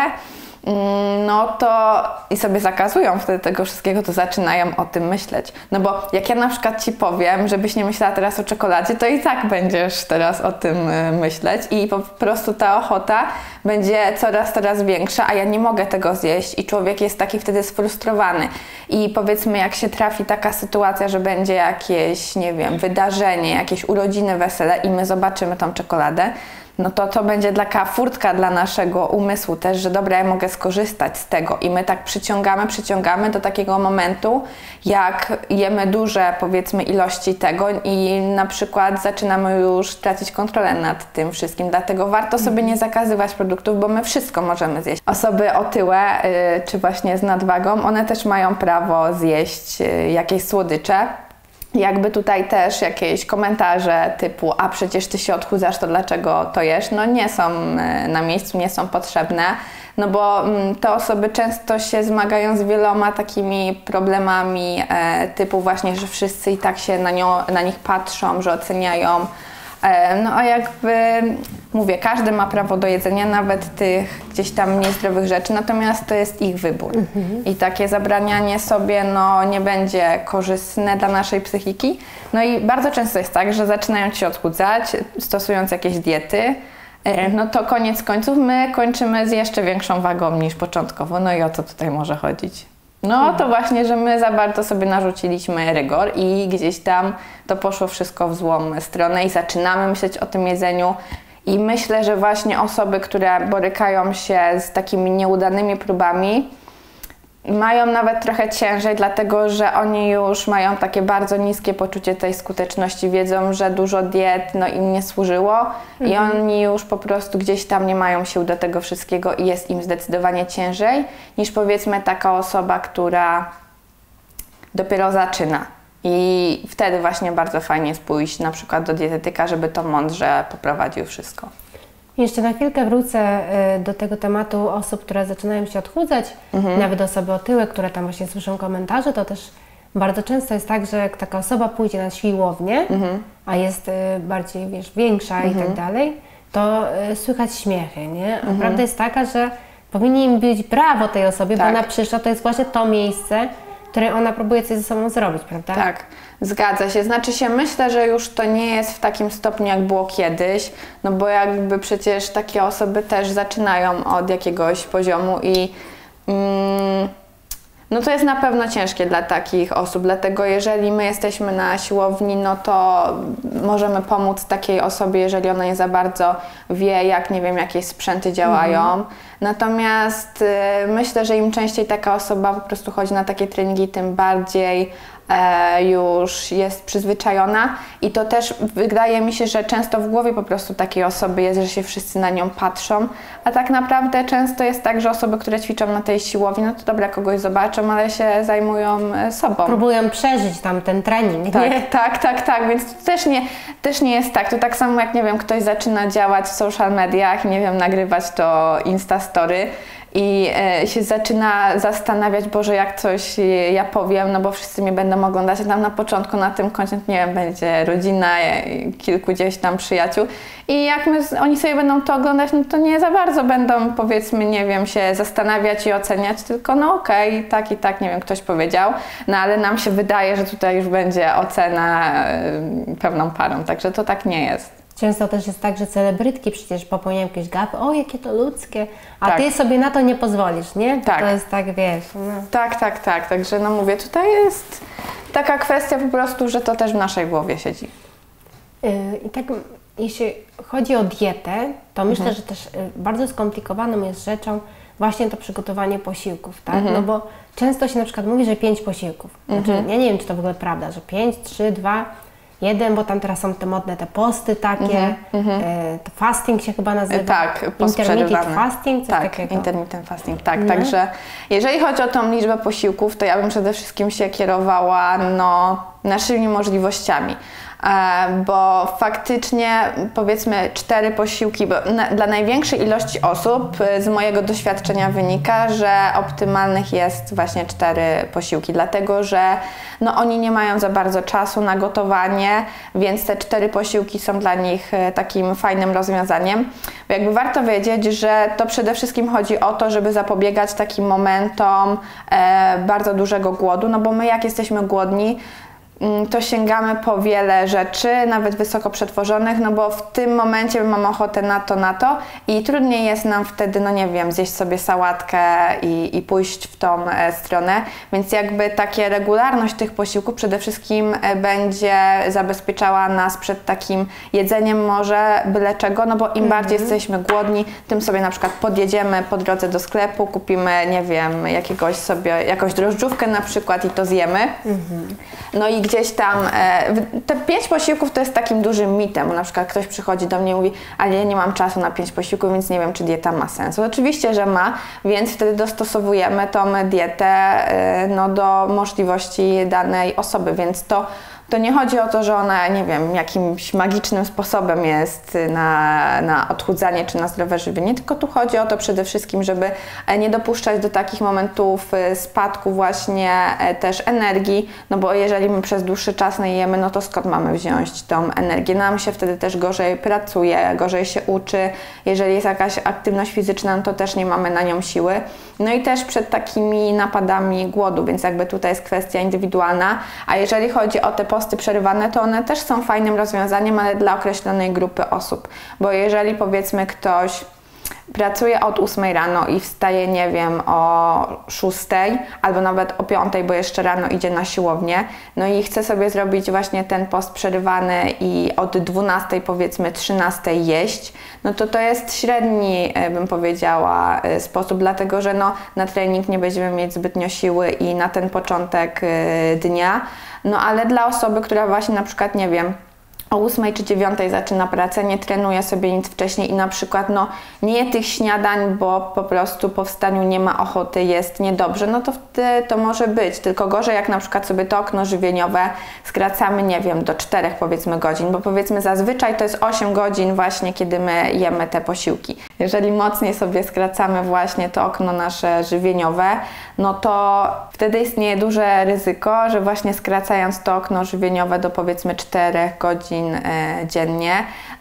no to i sobie zakazują wtedy tego wszystkiego, to zaczynają o tym myśleć. No bo jak ja na przykład Ci powiem, żebyś nie myślała teraz o czekoladzie, to i tak będziesz teraz o tym y, myśleć i po prostu ta ochota będzie coraz, coraz większa, a ja nie mogę tego zjeść i człowiek jest taki wtedy sfrustrowany. I powiedzmy, jak się trafi taka sytuacja, że będzie jakieś, nie wiem, wydarzenie, jakieś urodziny, wesele i my zobaczymy tą czekoladę, no to to będzie taka furtka dla naszego umysłu też, że dobra, ja mogę skorzystać z tego. I my tak przyciągamy, przyciągamy do takiego momentu, jak jemy duże powiedzmy ilości tego i na przykład zaczynamy już tracić kontrolę nad tym wszystkim, dlatego warto sobie nie zakazywać produktów, bo my wszystko możemy zjeść. Osoby otyłe y, czy właśnie z nadwagą, one też mają prawo zjeść y, jakieś słodycze, jakby tutaj też jakieś komentarze typu, a przecież ty się odchudzasz, to dlaczego to jesz? No nie są e, na miejscu, nie są potrzebne, no bo mm, te osoby często się zmagają z wieloma takimi problemami e, typu właśnie, że wszyscy i tak się na, nią, na nich patrzą, że oceniają, no a jakby mówię, każdy ma prawo do jedzenia, nawet tych gdzieś tam niezdrowych rzeczy, natomiast to jest ich wybór. Mhm. I takie zabranianie sobie no, nie będzie korzystne dla naszej psychiki. No i bardzo często jest tak, że zaczynają się odchudzać, stosując jakieś diety. E, no to koniec końców my kończymy z jeszcze większą wagą niż początkowo. No i o co tutaj może chodzić? No to właśnie, że my za bardzo sobie narzuciliśmy rygor i gdzieś tam to poszło wszystko w złą stronę i zaczynamy myśleć o tym jedzeniu. I myślę, że właśnie osoby, które borykają się z takimi nieudanymi próbami, mają nawet trochę ciężej, dlatego że oni już mają takie bardzo niskie poczucie tej skuteczności, wiedzą, że dużo diet no, im nie służyło mhm. i oni już po prostu gdzieś tam nie mają sił do tego wszystkiego i jest im zdecydowanie ciężej niż powiedzmy taka osoba, która dopiero zaczyna. I wtedy właśnie bardzo fajnie jest pójść na przykład do dietetyka, żeby to mądrze poprowadził wszystko. Jeszcze na chwilkę wrócę y, do tego tematu osób, które zaczynają się odchudzać, mhm. nawet osoby otyłe, które tam właśnie słyszą komentarze, to też bardzo często jest tak, że jak taka osoba pójdzie na siłownię, mhm. a jest y, bardziej, wiesz, większa mhm. i tak mhm. dalej, to y, słychać śmiechy, nie? A mhm. prawda jest taka, że powinien być brawo tej osobie, tak. bo ona przyszła, to jest właśnie to miejsce, które ona próbuje coś ze sobą zrobić, prawda? Tak. Zgadza się. Znaczy się, myślę, że już to nie jest w takim stopniu, jak było kiedyś, no bo jakby przecież takie osoby też zaczynają od jakiegoś poziomu i mm, no to jest na pewno ciężkie dla takich osób, dlatego jeżeli my jesteśmy na siłowni, no to możemy pomóc takiej osobie, jeżeli ona nie za bardzo wie, jak, nie wiem, jakieś sprzęty działają. Mhm. Natomiast y, myślę, że im częściej taka osoba po prostu chodzi na takie treningi, tym bardziej E, już jest przyzwyczajona i to też wydaje mi się, że często w głowie po prostu takiej osoby jest, że się wszyscy na nią patrzą, a tak naprawdę często jest tak, że osoby, które ćwiczą na tej siłowni, no to dobra, kogoś zobaczą, ale się zajmują e, sobą. Próbują przeżyć tam ten trening, tak, nie? Tak, tak, tak, więc to też nie, też nie jest tak. To tak samo jak, nie wiem, ktoś zaczyna działać w social mediach, nie wiem, nagrywać to Instastory, i e, się zaczyna zastanawiać, Boże, jak coś ja powiem, no bo wszyscy mnie będą oglądać, a tam na początku na tym koncie, nie wiem, będzie rodzina, e, kilku gdzieś tam przyjaciół i jak my, oni sobie będą to oglądać, no to nie za bardzo będą, powiedzmy, nie wiem, się zastanawiać i oceniać, tylko no okej, okay, tak i tak, nie wiem, ktoś powiedział, no ale nam się wydaje, że tutaj już będzie ocena e, pewną parą, także to tak nie jest. Często też jest tak, że celebrytki przecież popełniają jakieś gapy, o jakie to ludzkie, a tak. ty sobie na to nie pozwolisz, nie? Tak. To jest tak, wiesz. No. Tak, tak, tak. Także no mówię, tutaj jest taka kwestia po prostu, że to też w naszej głowie siedzi. Yy, I tak, jeśli chodzi o dietę, to mhm. myślę, że też y, bardzo skomplikowaną jest rzeczą właśnie to przygotowanie posiłków, tak? Mhm. No bo często się na przykład mówi, że pięć posiłków. Znaczy, mhm. Ja nie wiem, czy to w ogóle prawda, że pięć, trzy, dwa jeden, bo tam teraz są te modne te posty takie, mm-hmm. to fasting się chyba nazywa. Tak, intermittent fasting, coś tak, takiego. intermittent fasting, tak, no. także jeżeli chodzi o tą liczbę posiłków, to ja bym przede wszystkim się kierowała no, naszymi możliwościami. E, bo faktycznie powiedzmy cztery posiłki, bo dla największej ilości osób e, z mojego doświadczenia wynika, że optymalnych jest właśnie cztery posiłki, dlatego że no, oni nie mają za bardzo czasu na gotowanie, więc te cztery posiłki są dla nich e, takim fajnym rozwiązaniem. Bo jakby warto wiedzieć, że to przede wszystkim chodzi o to, żeby zapobiegać takim momentom e, bardzo dużego głodu, no bo my jak jesteśmy głodni, to sięgamy po wiele rzeczy, nawet wysoko przetworzonych, no bo w tym momencie mam ochotę na to, na to i trudniej jest nam wtedy, no nie wiem, zjeść sobie sałatkę i, i pójść w tą e, stronę, więc jakby takie regularność tych posiłków przede wszystkim e, będzie zabezpieczała nas przed takim jedzeniem może byle czego, no bo im mhm. bardziej jesteśmy głodni, tym sobie na przykład podjedziemy po drodze do sklepu, kupimy, nie wiem, jakiegoś sobie, jakąś drożdżówkę na przykład i to zjemy. Mhm. No i gdzieś tam, e, te pięć posiłków to jest takim dużym mitem, na przykład ktoś przychodzi do mnie i mówi, ale ja nie mam czasu na pięć posiłków, więc nie wiem, czy dieta ma sens. Oczywiście, że ma, więc wtedy dostosowujemy tą dietę e, no, do możliwości danej osoby, więc to to nie chodzi o to, że ona, nie wiem, jakimś magicznym sposobem jest na, na odchudzanie czy na zdrowe żywienie, tylko tu chodzi o to przede wszystkim, żeby e, nie dopuszczać do takich momentów e, spadku właśnie e, też energii, no bo jeżeli my przez dłuższy czas nie jemy, no to skąd mamy wziąć tą energię? Nam się wtedy też gorzej pracuje, gorzej się uczy. Jeżeli jest jakaś aktywność fizyczna, no to też nie mamy na nią siły. No i też przed takimi napadami głodu, więc jakby tutaj jest kwestia indywidualna. A jeżeli chodzi o te posty przerywane, to one też są fajnym rozwiązaniem, ale dla określonej grupy osób. Bo jeżeli powiedzmy ktoś Pracuję od 8 rano i wstaje, nie wiem, o 6 albo nawet o 5, bo jeszcze rano idzie na siłownię. No i chce sobie zrobić właśnie ten post przerywany i od 12 powiedzmy 13 jeść. No to to jest średni, e, bym powiedziała, e, sposób, dlatego że no, na trening nie będziemy mieć zbytnio siły i na ten początek e, dnia. No ale dla osoby, która właśnie na przykład, nie wiem, o 8 czy 9 zaczyna pracę, nie trenuje sobie nic wcześniej i na przykład no, nie je tych śniadań, bo po prostu po wstaniu nie ma ochoty, jest niedobrze, no to wtedy to może być. Tylko gorzej, jak na przykład sobie to okno żywieniowe skracamy, nie wiem, do 4 powiedzmy godzin, bo powiedzmy zazwyczaj to jest 8 godzin właśnie, kiedy my jemy te posiłki. Jeżeli mocniej sobie skracamy właśnie to okno nasze żywieniowe, no to wtedy istnieje duże ryzyko, że właśnie skracając to okno żywieniowe do powiedzmy 4 godzin e, dziennie,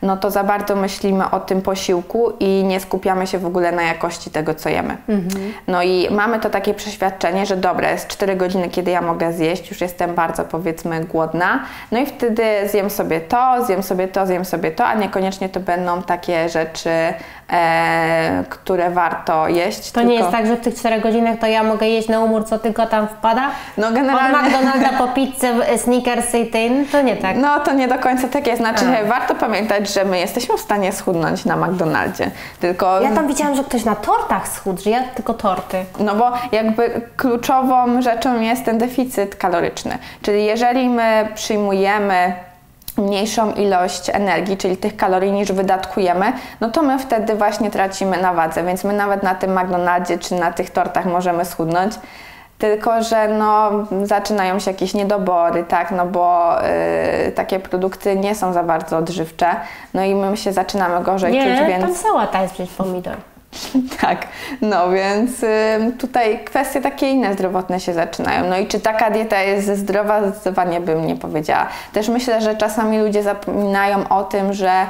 no to za bardzo myślimy o tym posiłku i nie skupiamy się w ogóle na jakości tego, co jemy. Mhm. No i mamy to takie przeświadczenie, że dobra, jest 4 godziny, kiedy ja mogę zjeść, już jestem bardzo powiedzmy głodna, no i wtedy zjem sobie to, zjem sobie to, zjem sobie to, a niekoniecznie to będą takie rzeczy e, które warto jeść. To tylko... nie jest tak, że w tych 4 godzinach to ja mogę jeść na umór, co tylko tam wpada? No generalnie... Od McDonalda po pizzę, Snickersy i ten, to nie tak. No to nie do końca tak jest. Znaczy a. warto pamiętać, że my jesteśmy w stanie schudnąć na McDonaldzie. Tylko... Ja tam widziałam, że ktoś na tortach schudł, że ja tylko torty. No bo jakby kluczową rzeczą jest ten deficyt kaloryczny. Czyli jeżeli my przyjmujemy mniejszą ilość energii, czyli tych kalorii niż wydatkujemy, no to my wtedy właśnie tracimy na wadze, więc my nawet na tym McDonaldzie czy na tych tortach możemy schudnąć. Tylko, że no, zaczynają się jakieś niedobory, tak, no bo y, takie produkty nie są za bardzo odżywcze, no i my się zaczynamy gorzej nie, czuć, więc... Nie, tam sałata jest przecież pomidor. [laughs] tak, no więc tutaj kwestie takie inne zdrowotne się zaczynają. No i czy taka dieta jest zdrowa? Zdecydowanie bym nie powiedziała. Też myślę, że czasami ludzie zapominają o tym, że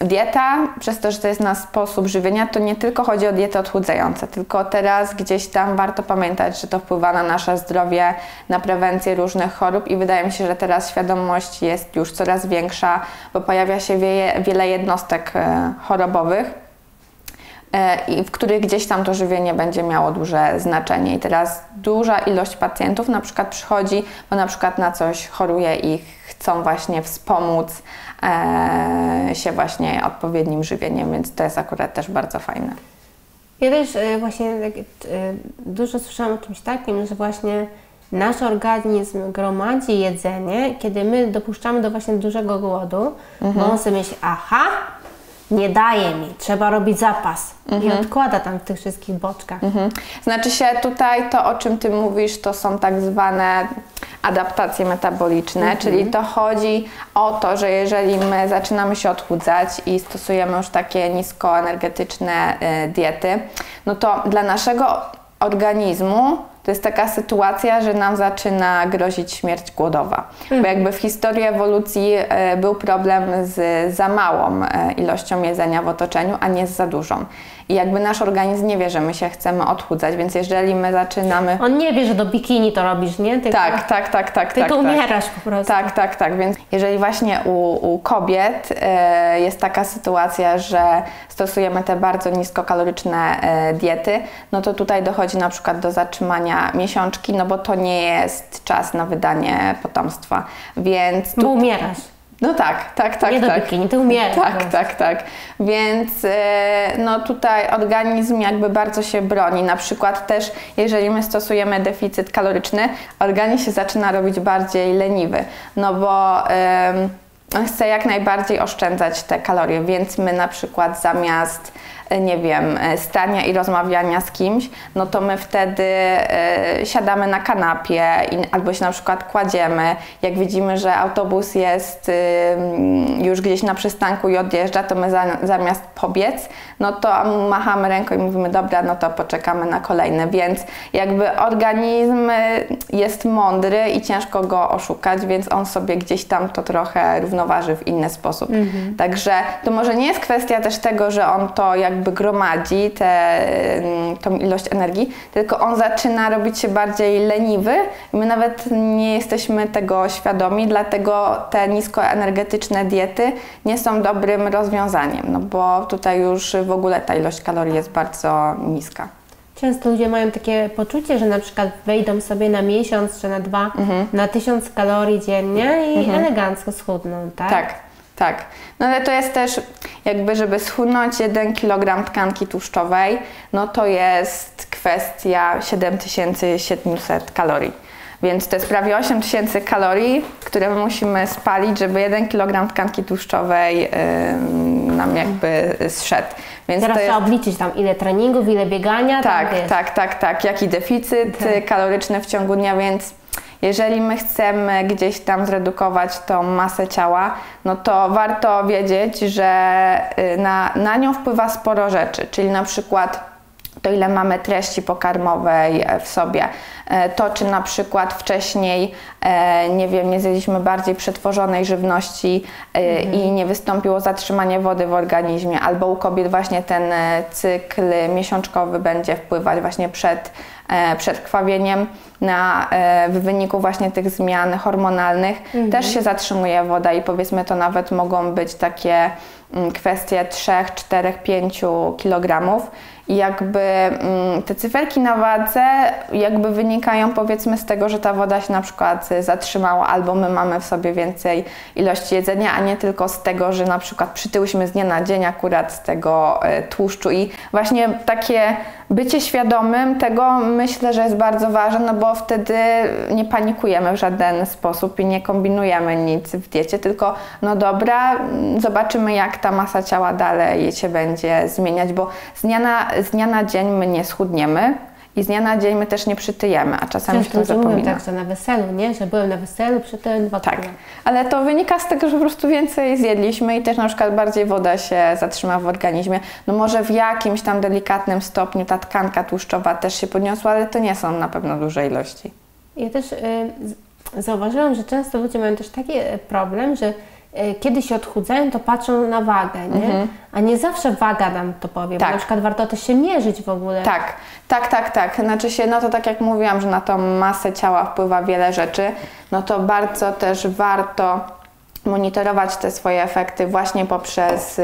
dieta, przez to, że to jest na sposób żywienia, to nie tylko chodzi o dietę odchudzającą, tylko teraz gdzieś tam warto pamiętać, że to wpływa na nasze zdrowie, na prewencję różnych chorób i wydaje mi się, że teraz świadomość jest już coraz większa, bo pojawia się wiele jednostek e, chorobowych i w których gdzieś tam to żywienie będzie miało duże znaczenie. I teraz duża ilość pacjentów na przykład przychodzi, bo na przykład na coś choruje i chcą właśnie wspomóc e, się właśnie odpowiednim żywieniem, więc to jest akurat też bardzo fajne. Ja też e, właśnie dużo słyszałam o czymś takim, że właśnie nasz organizm gromadzi jedzenie, kiedy my dopuszczamy do właśnie dużego głodu, mhm. bo on sobie myśli, aha, nie daje mi, trzeba robić zapas mhm. i odkłada tam w tych wszystkich boczkach. Mhm. Znaczy się tutaj to, o czym Ty mówisz, to są tak zwane adaptacje metaboliczne, czyli to chodzi o to, że jeżeli my zaczynamy się odchudzać i stosujemy już takie niskoenergetyczne y, diety, no to dla naszego organizmu to jest taka sytuacja, że nam zaczyna grozić śmierć głodowa. Bo jakby w historii ewolucji e, był problem z za małą e, ilością jedzenia w otoczeniu, a nie z za dużą. I jakby nasz organizm nie wie, że my się chcemy odchudzać, więc jeżeli my zaczynamy... On nie wie, że do bikini to robisz, nie? Tylko, Tak, tak, tak, tak. Ty tak, tu tak. umierasz po prostu. Tak, tak, tak. Więc jeżeli właśnie u, u kobiet e, jest taka sytuacja, że stosujemy te bardzo niskokaloryczne e, diety, no to tutaj dochodzi na przykład do zatrzymania miesiączki, no bo to nie jest czas na wydanie potomstwa. Więc Bo tu, umierasz. No tak, tak, tak, nie do tak. bikini, ty. Tak, tak, tak. Więc e, no tutaj organizm jakby bardzo się broni. Na przykład też, jeżeli my stosujemy deficyt kaloryczny, organizm się zaczyna robić bardziej leniwy, no bo on chce jak najbardziej oszczędzać te kalorie, więc my na przykład zamiast nie wiem, e, stania i rozmawiania z kimś, no to my wtedy e, siadamy na kanapie albo się na przykład kładziemy. Jak widzimy, że autobus jest już gdzieś na przystanku i odjeżdża, to my za, zamiast pobiec, no to machamy ręką i mówimy, dobra, no to poczekamy na kolejny. Więc jakby organizm y, jest mądry i ciężko go oszukać, więc on sobie gdzieś tam to trochę równoważy w inny sposób. Także to może nie jest kwestia też tego, że on to jakby gromadzi, te, ym, tą ilość energii, tylko on zaczyna robić się bardziej leniwy i my nawet nie jesteśmy tego świadomi, dlatego te niskoenergetyczne diety nie są dobrym rozwiązaniem, no bo tutaj już w ogóle ta ilość kalorii jest bardzo niska. Często ludzie mają takie poczucie, że na przykład wejdą sobie na miesiąc czy na dwa Mhm. na tysiąc kalorii dziennie i elegancko schudną, tak? Tak, tak. No ale to jest też jakby, żeby schudnąć 1 kg tkanki tłuszczowej, no to jest kwestia 7700 kalorii. Więc to jest prawie 8000 kalorii, które my musimy spalić, żeby 1 kg tkanki tłuszczowej ym, nam jakby zszedł. Więc Teraz jest... trzeba obliczyć tam ile treningów, ile biegania, Tak, wiesz. tak, tak, tak. Jaki deficyt Tak. kaloryczny w ciągu dnia, więc jeżeli my chcemy gdzieś tam zredukować tą masę ciała, no to warto wiedzieć, że y, na, na nią wpływa sporo rzeczy, czyli na przykład to ile mamy treści pokarmowej e, w sobie, E, to czy na przykład wcześniej, e, nie wiem, nie zjedliśmy bardziej przetworzonej żywności e, i nie wystąpiło zatrzymanie wody w organizmie, albo u kobiet właśnie ten cykl miesiączkowy będzie wpływać właśnie przed, przed krwawieniem na, w wyniku właśnie tych zmian hormonalnych, też się zatrzymuje woda i powiedzmy to nawet mogą być takie mm, kwestie 3, 4, 5 kg. Jakby mm, te cyferki na wadze jakby wynikają powiedzmy z tego, że ta woda się na przykład zatrzymała albo my mamy w sobie więcej ilości jedzenia, a nie tylko z tego, że na przykład przytyłyśmy z dnia na dzień akurat z tego y, tłuszczu. I właśnie takie bycie świadomym tego myślę, że jest bardzo ważne, no bo wtedy nie panikujemy w żaden sposób i nie kombinujemy nic w diecie, tylko no dobra, mm, zobaczymy jak ta masa ciała dalej się będzie zmieniać, bo z dnia na, z dnia na dzień my nie schudniemy i z dnia na dzień my też nie przytyjemy, a czasami się Często to ludzie mówią zapomina. tak, że na weselu, nie? Że byłem na weselu, przytyłem dwa Tak, ale to wynika z tego, że po prostu więcej zjedliśmy i też na przykład bardziej woda się zatrzyma w organizmie. No może w jakimś tam delikatnym stopniu ta tkanka tłuszczowa też się podniosła, ale to nie są na pewno duże ilości. Ja też y, zauważyłam, że często ludzie mają też taki y, problem, że kiedy się odchudzają, to patrzą na wagę, nie? A nie zawsze waga nam to powie, Mhm. Tak. bo na przykład warto też się mierzyć w ogóle. Tak, tak, tak, tak. Znaczy się, no to tak jak mówiłam, że na tą masę ciała wpływa wiele rzeczy, no to bardzo też warto monitorować te swoje efekty właśnie poprzez y,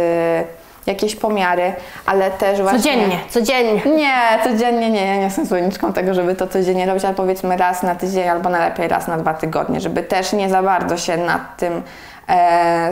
jakieś pomiary, ale też właśnie... Codziennie, codziennie. Nie, codziennie nie, ja nie jestem zwolenniczką tego, żeby to codziennie robić, ale powiedzmy raz na tydzień albo najlepiej raz na dwa tygodnie, żeby też nie za bardzo się nad tym e,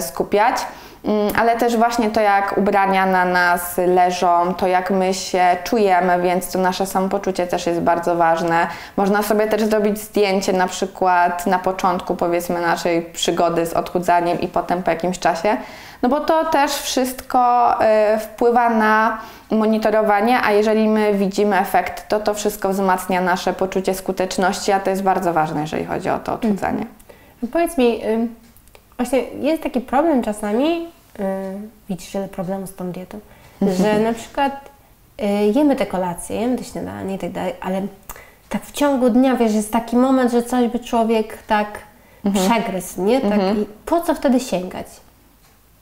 skupiać. Mm, ale też właśnie to, jak ubrania na nas leżą, to jak my się czujemy, więc to nasze samopoczucie też jest bardzo ważne. Można sobie też zrobić zdjęcie na przykład na początku powiedzmy naszej przygody z odchudzaniem i potem po jakimś czasie, no bo to też wszystko y, wpływa na monitorowanie, a jeżeli my widzimy efekt, to to wszystko wzmacnia nasze poczucie skuteczności, a to jest bardzo ważne, jeżeli chodzi o to odchudzanie. No powiedz mi, y, właśnie jest taki problem czasami, y, widzisz wiele problemów z tą dietą, że na przykład y, jemy te kolacje, jemy te śniadanie i tak dalej, ale tak w ciągu dnia, wiesz, jest taki moment, że coś by człowiek tak przegryzł, nie? Tak, i po co wtedy sięgać?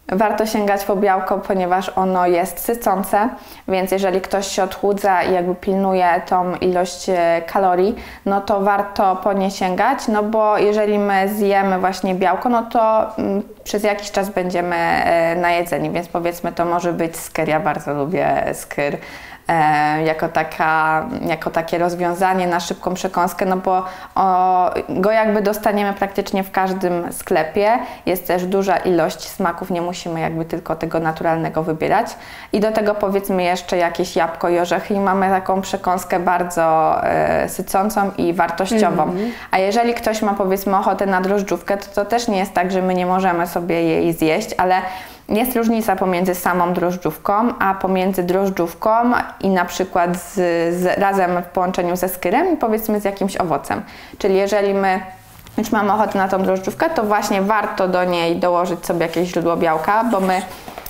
Warto sięgać po białko, ponieważ ono jest sycące, więc jeżeli ktoś się odchudza i jakby pilnuje tą ilość e, kalorii, no to warto po nie sięgać, no bo jeżeli my zjemy właśnie białko, no to mm, przez jakiś czas będziemy e, najedzeni, więc powiedzmy to może być skyr, ja bardzo lubię skyr jako, taka, jako takie rozwiązanie na szybką przekąskę, no bo o, go jakby dostaniemy praktycznie w każdym sklepie. Jest też duża ilość smaków, nie musimy jakby tylko tego naturalnego wybierać. I do tego powiedzmy jeszcze jakieś jabłko i orzechy i mamy taką przekąskę bardzo e, sycącą i wartościową. A jeżeli ktoś ma powiedzmy ochotę na drożdżówkę, to to też nie jest tak, że my nie możemy sobie jej zjeść, ale jest różnica pomiędzy samą drożdżówką, a pomiędzy drożdżówką i na przykład z, z, razem w połączeniu ze skyrem i powiedzmy z jakimś owocem. Czyli jeżeli my już mamy ochotę na tą drożdżówkę, to właśnie warto do niej dołożyć sobie jakieś źródło białka, bo my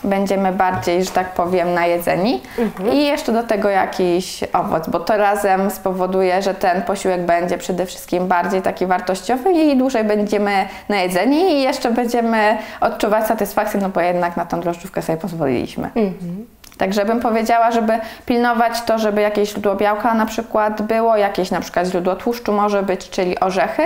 będziemy bardziej, że tak powiem, najedzeni. I jeszcze do tego jakiś owoc, bo to razem spowoduje, że ten posiłek będzie przede wszystkim bardziej taki wartościowy i dłużej będziemy najedzeni i jeszcze będziemy odczuwać satysfakcję, no bo jednak na tą drożdżówkę sobie pozwoliliśmy. Także bym powiedziała, żeby pilnować to, żeby jakieś źródło białka na przykład było, jakieś na przykład źródło tłuszczu może być, czyli orzechy,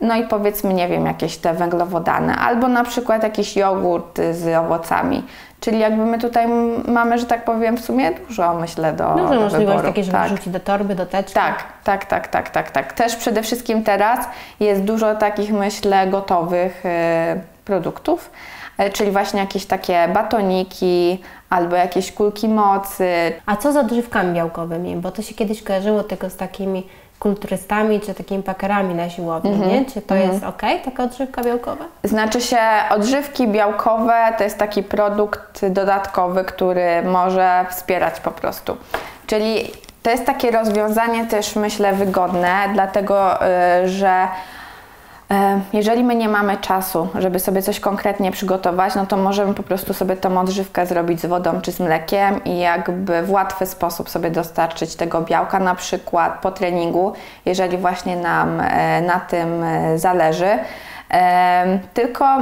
no i powiedzmy, nie wiem, jakieś te węglowodany, albo na przykład jakiś jogurt z owocami. Czyli jakby my tutaj mamy, że tak powiem, w sumie dużo, myślę, do, Dużo do możliwości takie, żeby tak. wrzucić do torby, do teczki. Tak, tak, tak, tak, tak, tak. Też przede wszystkim teraz jest dużo takich, myślę, gotowych e, produktów, e, czyli właśnie jakieś takie batoniki albo jakieś kulki mocy. A co z odżywkami białkowymi? Bo to się kiedyś kojarzyło tylko z takimi kulturystami czy takimi pakerami na siłowni, Mhm. nie? Czy to jest ok, taka odżywka białkowa? Znaczy się, odżywki białkowe to jest taki produkt dodatkowy, który może wspierać po prostu. Czyli to jest takie rozwiązanie też myślę wygodne, dlatego y, że jeżeli my nie mamy czasu, żeby sobie coś konkretnie przygotować, no to możemy po prostu sobie tą odżywkę zrobić z wodą czy z mlekiem i jakby w łatwy sposób sobie dostarczyć tego białka, na przykład po treningu, jeżeli właśnie nam e, na tym e, zależy. Tylko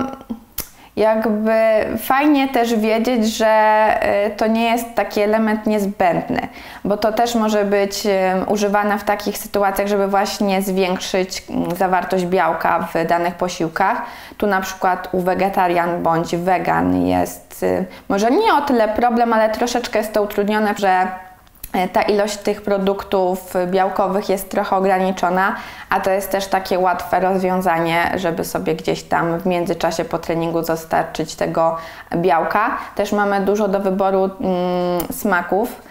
jakby fajnie też wiedzieć, że e, to nie jest taki element niezbędny, bo to też może być e, używane w takich sytuacjach, żeby właśnie zwiększyć mm, zawartość białka w danych posiłkach. Tu na przykład u wegetarian bądź wegan jest e, może nie o tyle problem, ale troszeczkę jest to utrudnione, że ta ilość tych produktów białkowych jest trochę ograniczona, a to jest też takie łatwe rozwiązanie, żeby sobie gdzieś tam w międzyczasie po treningu dostarczyć tego białka. Też mamy dużo do wyboru mm, smaków, e,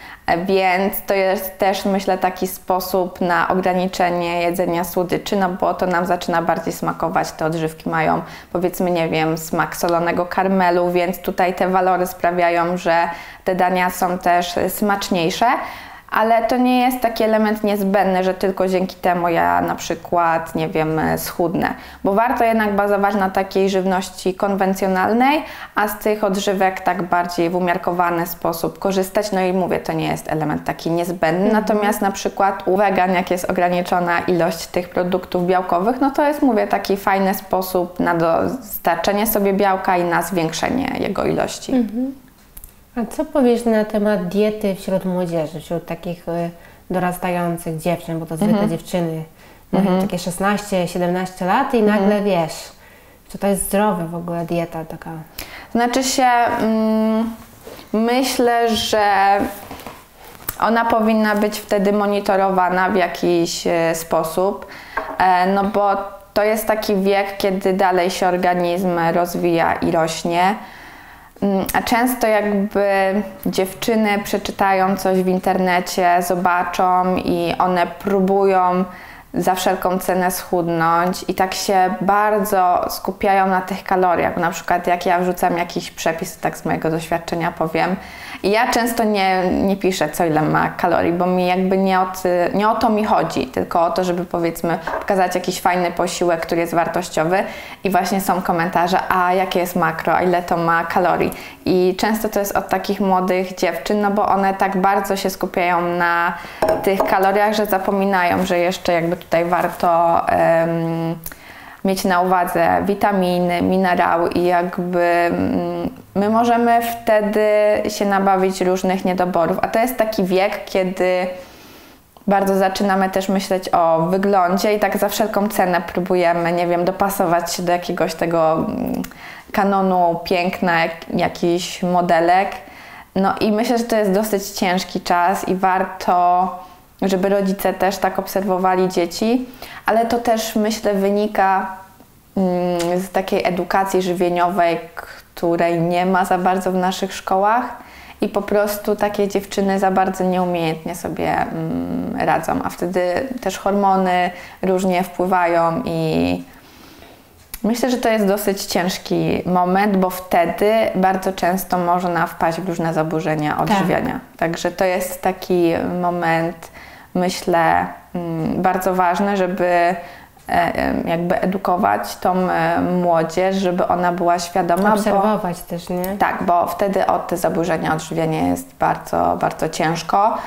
więc to jest też myślę taki sposób na ograniczenie jedzenia słodyczy, no bo to nam zaczyna bardziej smakować. Te odżywki mają powiedzmy, nie wiem, smak solonego karmelu, więc tutaj te walory sprawiają, że te dania są też smaczniejsze. Ale to nie jest taki element niezbędny, że tylko dzięki temu ja na przykład, nie wiem, schudnę. Bo warto jednak bazować na takiej żywności konwencjonalnej, a z tych odżywek tak bardziej w umiarkowany sposób korzystać. No i mówię, to nie jest element taki niezbędny. Natomiast na przykład u wegan, jak jest ograniczona ilość tych produktów białkowych, no to jest, mówię, taki fajny sposób na dostarczenie sobie białka i na zwiększenie jego ilości. A co powiesz na temat diety wśród młodzieży, wśród takich y, dorastających dziewczyn, bo to zwykle Mhm. dziewczyny mają takie 16-17 lat i Mhm. nagle wiesz, czy to jest zdrowe w ogóle dieta taka. Znaczy się, mm, myślę, że ona powinna być wtedy monitorowana w jakiś e, sposób, e, no bo to jest taki wiek, kiedy dalej się organizm rozwija i rośnie. Mm, a często jakby dziewczyny przeczytają coś w internecie, zobaczą i one próbują za wszelką cenę schudnąć i tak się bardzo skupiają na tych kaloriach. Na przykład jak ja wrzucam jakiś przepis, tak z mojego doświadczenia powiem, i ja często nie, nie piszę, co ile ma kalorii, bo mi jakby nie o, nie o to mi chodzi, tylko o to, żeby powiedzmy pokazać jakiś fajny posiłek, który jest wartościowy i właśnie są komentarze, a jakie jest makro, a ile to ma kalorii. I często to jest od takich młodych dziewczyn, no bo one tak bardzo się skupiają na tych kaloriach, że zapominają, że jeszcze jakby tutaj warto mieć na uwadze witaminy, minerały i jakby um, my możemy wtedy się nabawić różnych niedoborów. A to jest taki wiek, kiedy bardzo zaczynamy też myśleć o wyglądzie i tak za wszelką cenę próbujemy, nie wiem, dopasować się do jakiegoś tego mm, kanonu piękna, jak, jakiś modelek. No i myślę, że to jest dosyć ciężki czas i warto, żeby rodzice też tak obserwowali dzieci, ale to też myślę wynika mm, z takiej edukacji żywieniowej, której nie ma za bardzo w naszych szkołach i po prostu takie dziewczyny za bardzo nieumiejętnie sobie mm, radzą, a wtedy też hormony różnie wpływają i myślę, że to jest dosyć ciężki moment, bo wtedy bardzo często można wpaść w różne zaburzenia odżywiania. Tak. Także to jest taki moment, myślę, mm, bardzo ważny, żeby E, jakby edukować tą e, młodzież, żeby ona była świadoma. Obserwować bo, też, nie? Tak, bo wtedy od te zaburzenia odżywiania jest bardzo, bardzo ciężko.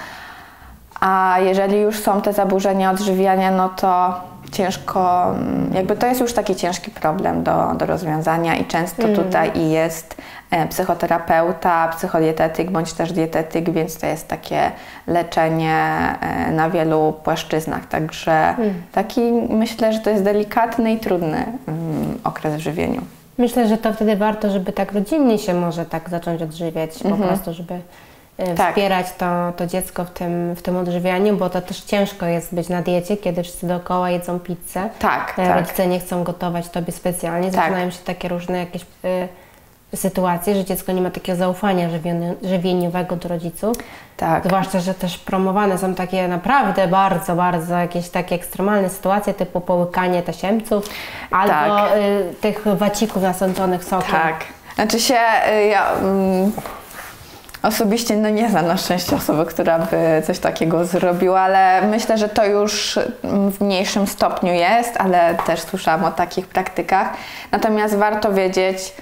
A jeżeli już są te zaburzenia odżywiania, no to ciężko, mm, jakby to jest już taki ciężki problem do, do rozwiązania i często mm. tutaj i jest e, psychoterapeuta, psychodietetyk bądź też dietetyk, więc to jest takie leczenie e, na wielu płaszczyznach. Także mm. taki myślę, że to jest delikatny i trudny mm, okres w żywieniu. Myślę, że to wtedy warto, żeby tak rodzinnie się może tak zacząć odżywiać, mm -hmm. po mhm. prostu, żeby tak. wspierać to, to dziecko w tym, w tym odżywianiu, bo to też ciężko jest być na diecie, kiedy wszyscy dookoła jedzą pizzę. Tak, e, Rodzice tak. nie chcą gotować Tobie specjalnie. Tak. Zaczynają się takie różne jakieś y, sytuacje, że dziecko nie ma takiego zaufania żywieniowego do rodziców. Tak. Zwłaszcza, że też promowane są takie naprawdę bardzo, bardzo jakieś takie ekstremalne sytuacje, typu połykanie tasiemców albo tak. y, tych wacików nasączonych sokiem. Tak. Znaczy się, y, ja... Mm, Osobiście no nie znam na szczęście osoby, która by coś takiego zrobiła, ale myślę, że to już w mniejszym stopniu jest, ale też słyszałam o takich praktykach. Natomiast warto wiedzieć,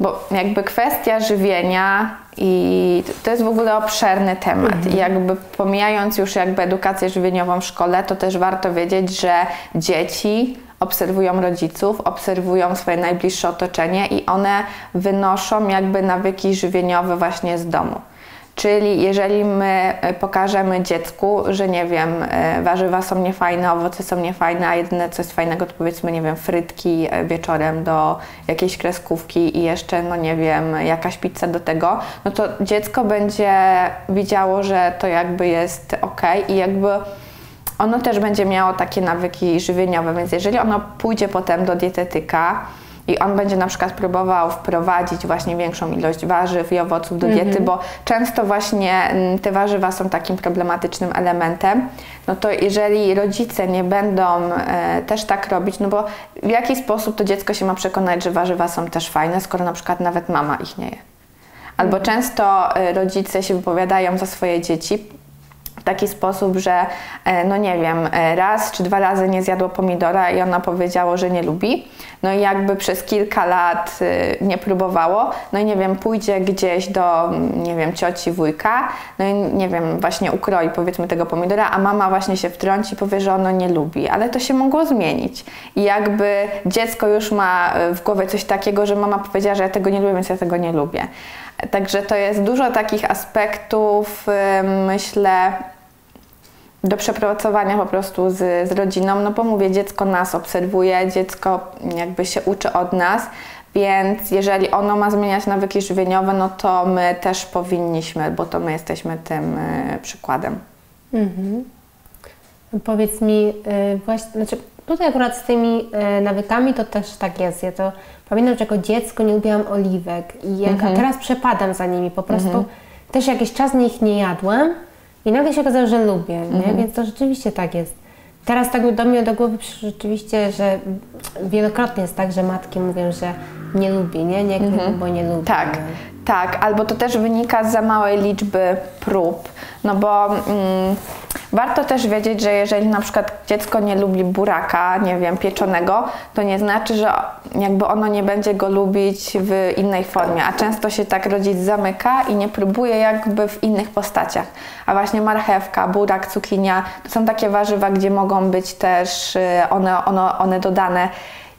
bo jakby kwestia żywienia i to jest w ogóle obszerny temat. Mhm. I jakby pomijając już jakby edukację żywieniową w szkole, to też warto wiedzieć, że dzieci obserwują rodziców, obserwują swoje najbliższe otoczenie i one wynoszą jakby nawyki żywieniowe właśnie z domu. Czyli jeżeli my e, pokażemy dziecku, że nie wiem, e, warzywa są niefajne, owoce są niefajne, a jedyne co jest fajnego to powiedzmy, nie wiem, frytki e, wieczorem do jakiejś kreskówki i jeszcze, no nie wiem, jakaś pizza do tego, no to dziecko będzie widziało, że to jakby jest ok i jakby ono też będzie miało takie nawyki żywieniowe, więc jeżeli ono pójdzie potem do dietetyka, i on będzie na przykład próbował wprowadzić właśnie większą ilość warzyw i owoców do diety, mm -hmm. bo często właśnie mm, te warzywa są takim problematycznym elementem, no to jeżeli rodzice nie będą e, też tak robić, no bo w jaki sposób to dziecko się ma przekonać, że warzywa są też fajne, skoro na przykład nawet mama ich nie je. Albo mhm. często e, rodzice się wypowiadają za swoje dzieci, taki sposób, że e, no nie wiem, e, raz czy dwa razy nie zjadło pomidora i ona powiedziała, że nie lubi. No i jakby przez kilka lat e, nie próbowało, no i nie wiem, pójdzie gdzieś do, nie wiem, cioci, wujka, no i nie wiem, właśnie ukroi powiedzmy tego pomidora, a mama właśnie się wtrąci i powie, że ono nie lubi, ale to się mogło zmienić. I jakby dziecko już ma w głowie coś takiego, że mama powiedziała, że ja tego nie lubię, więc ja tego nie lubię. Także to jest dużo takich aspektów, myślę, do przepracowania po prostu z, z rodziną, no bo mówię, dziecko nas obserwuje, dziecko jakby się uczy od nas, więc jeżeli ono ma zmieniać nawyki żywieniowe, no to my też powinniśmy, bo to my jesteśmy tym y, przykładem. Mhm. Powiedz mi, y, właśnie, znaczy Tutaj akurat z tymi e, nawykami to też tak jest. Ja to pamiętam, że jako dziecko nie lubiłam oliwek i jak, Mhm. teraz przepadam za nimi. Po prostu też jakiś czas ich nie jadłam i nagle się okazało, że lubię, Mhm. więc to rzeczywiście tak jest. Teraz tak do mnie do głowy przyszło rzeczywiście, że wielokrotnie jest tak, że matki mówią, że nie lubi, nie? Nie mhm. bo nie lubi. Tak, nie? Tak, albo to też wynika z za małej liczby prób, no bo mm, warto też wiedzieć, że jeżeli na przykład dziecko nie lubi buraka, nie wiem, pieczonego, to nie znaczy, że jakby ono nie będzie go lubić w innej formie, a często się tak rodzic zamyka i nie próbuje jakby w innych postaciach. A właśnie marchewka, burak, cukinia to są takie warzywa, gdzie mogą być też y, one, one, one dodane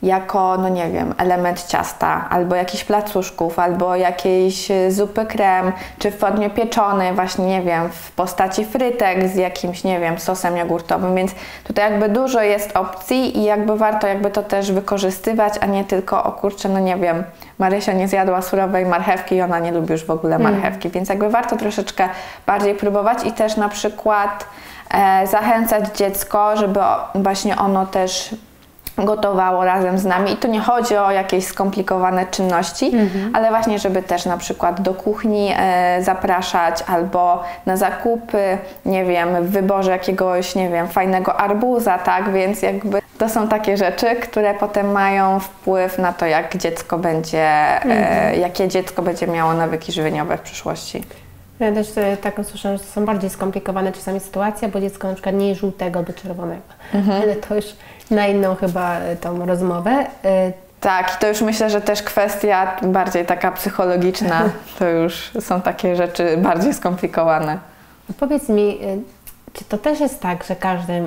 jako, no nie wiem, element ciasta, albo jakichś placuszków, albo jakiejś y, zupy krem, czy w formie pieczonej, właśnie, nie wiem, w postaci frytek z jakimś, nie wiem, sosem jogurtowym, więc tutaj jakby dużo jest opcji i jakby warto jakby to też wykorzystywać, a nie tylko, o kurczę, no nie wiem, Marysia nie zjadła surowej marchewki i ona nie lubi już w ogóle marchewki, więc jakby warto troszeczkę bardziej próbować i też na przykład e, zachęcać dziecko, żeby właśnie ono też gotowało razem z nami. I tu nie chodzi o jakieś skomplikowane czynności, ale właśnie, żeby też na przykład do kuchni e, zapraszać albo na zakupy, nie wiem, w wyborze jakiegoś, nie wiem, fajnego arbuza, tak, więc jakby to są takie rzeczy, które potem mają wpływ na to, jak dziecko będzie, e, jakie dziecko będzie miało nawyki żywieniowe w przyszłości. Ja też e, tak usłyszałam, że to są bardziej skomplikowane czasami sytuacje, bo dziecko na przykład nie żółtego do czerwonego. Mhm. Ale to już na inną chyba e, tą rozmowę. E, Tak, i to już myślę, że też kwestia bardziej taka psychologiczna, [laughs] to już są takie rzeczy bardziej skomplikowane. Powiedz mi, czy to też jest tak, że każdy,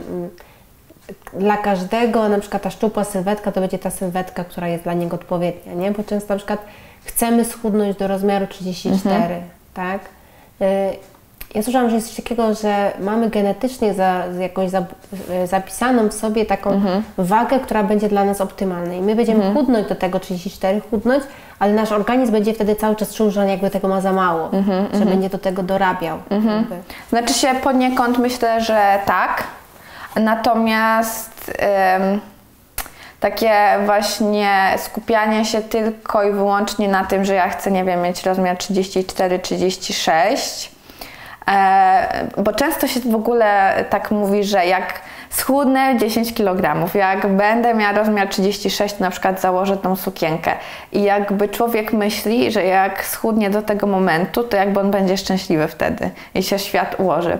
dla każdego na przykład ta szczupła sylwetka to będzie ta sylwetka, która jest dla niego odpowiednia, nie? Bo często na przykład chcemy schudnąć do rozmiaru 34, tak? Y, Ja słyszałam, że jest coś takiego, że mamy genetycznie za, jakąś za, y, zapisaną w sobie taką wagę, która będzie dla nas optymalna. I my będziemy chudnąć do tego 34, chudnąć, ale nasz organizm będzie wtedy cały czas czuł, że on jakby tego ma za mało, że będzie do tego dorabiał. jakby. Znaczy się poniekąd myślę, że tak, natomiast takie właśnie skupianie się tylko i wyłącznie na tym, że ja chcę, nie wiem, mieć rozmiar 34-36, E, bo często się w ogóle tak mówi, że jak schudnę 10 kg, jak będę miała rozmiar 36, to na przykład założę tą sukienkę. I jakby człowiek myśli, że jak schudnie do tego momentu, to jakby on będzie szczęśliwy wtedy i się świat ułoży.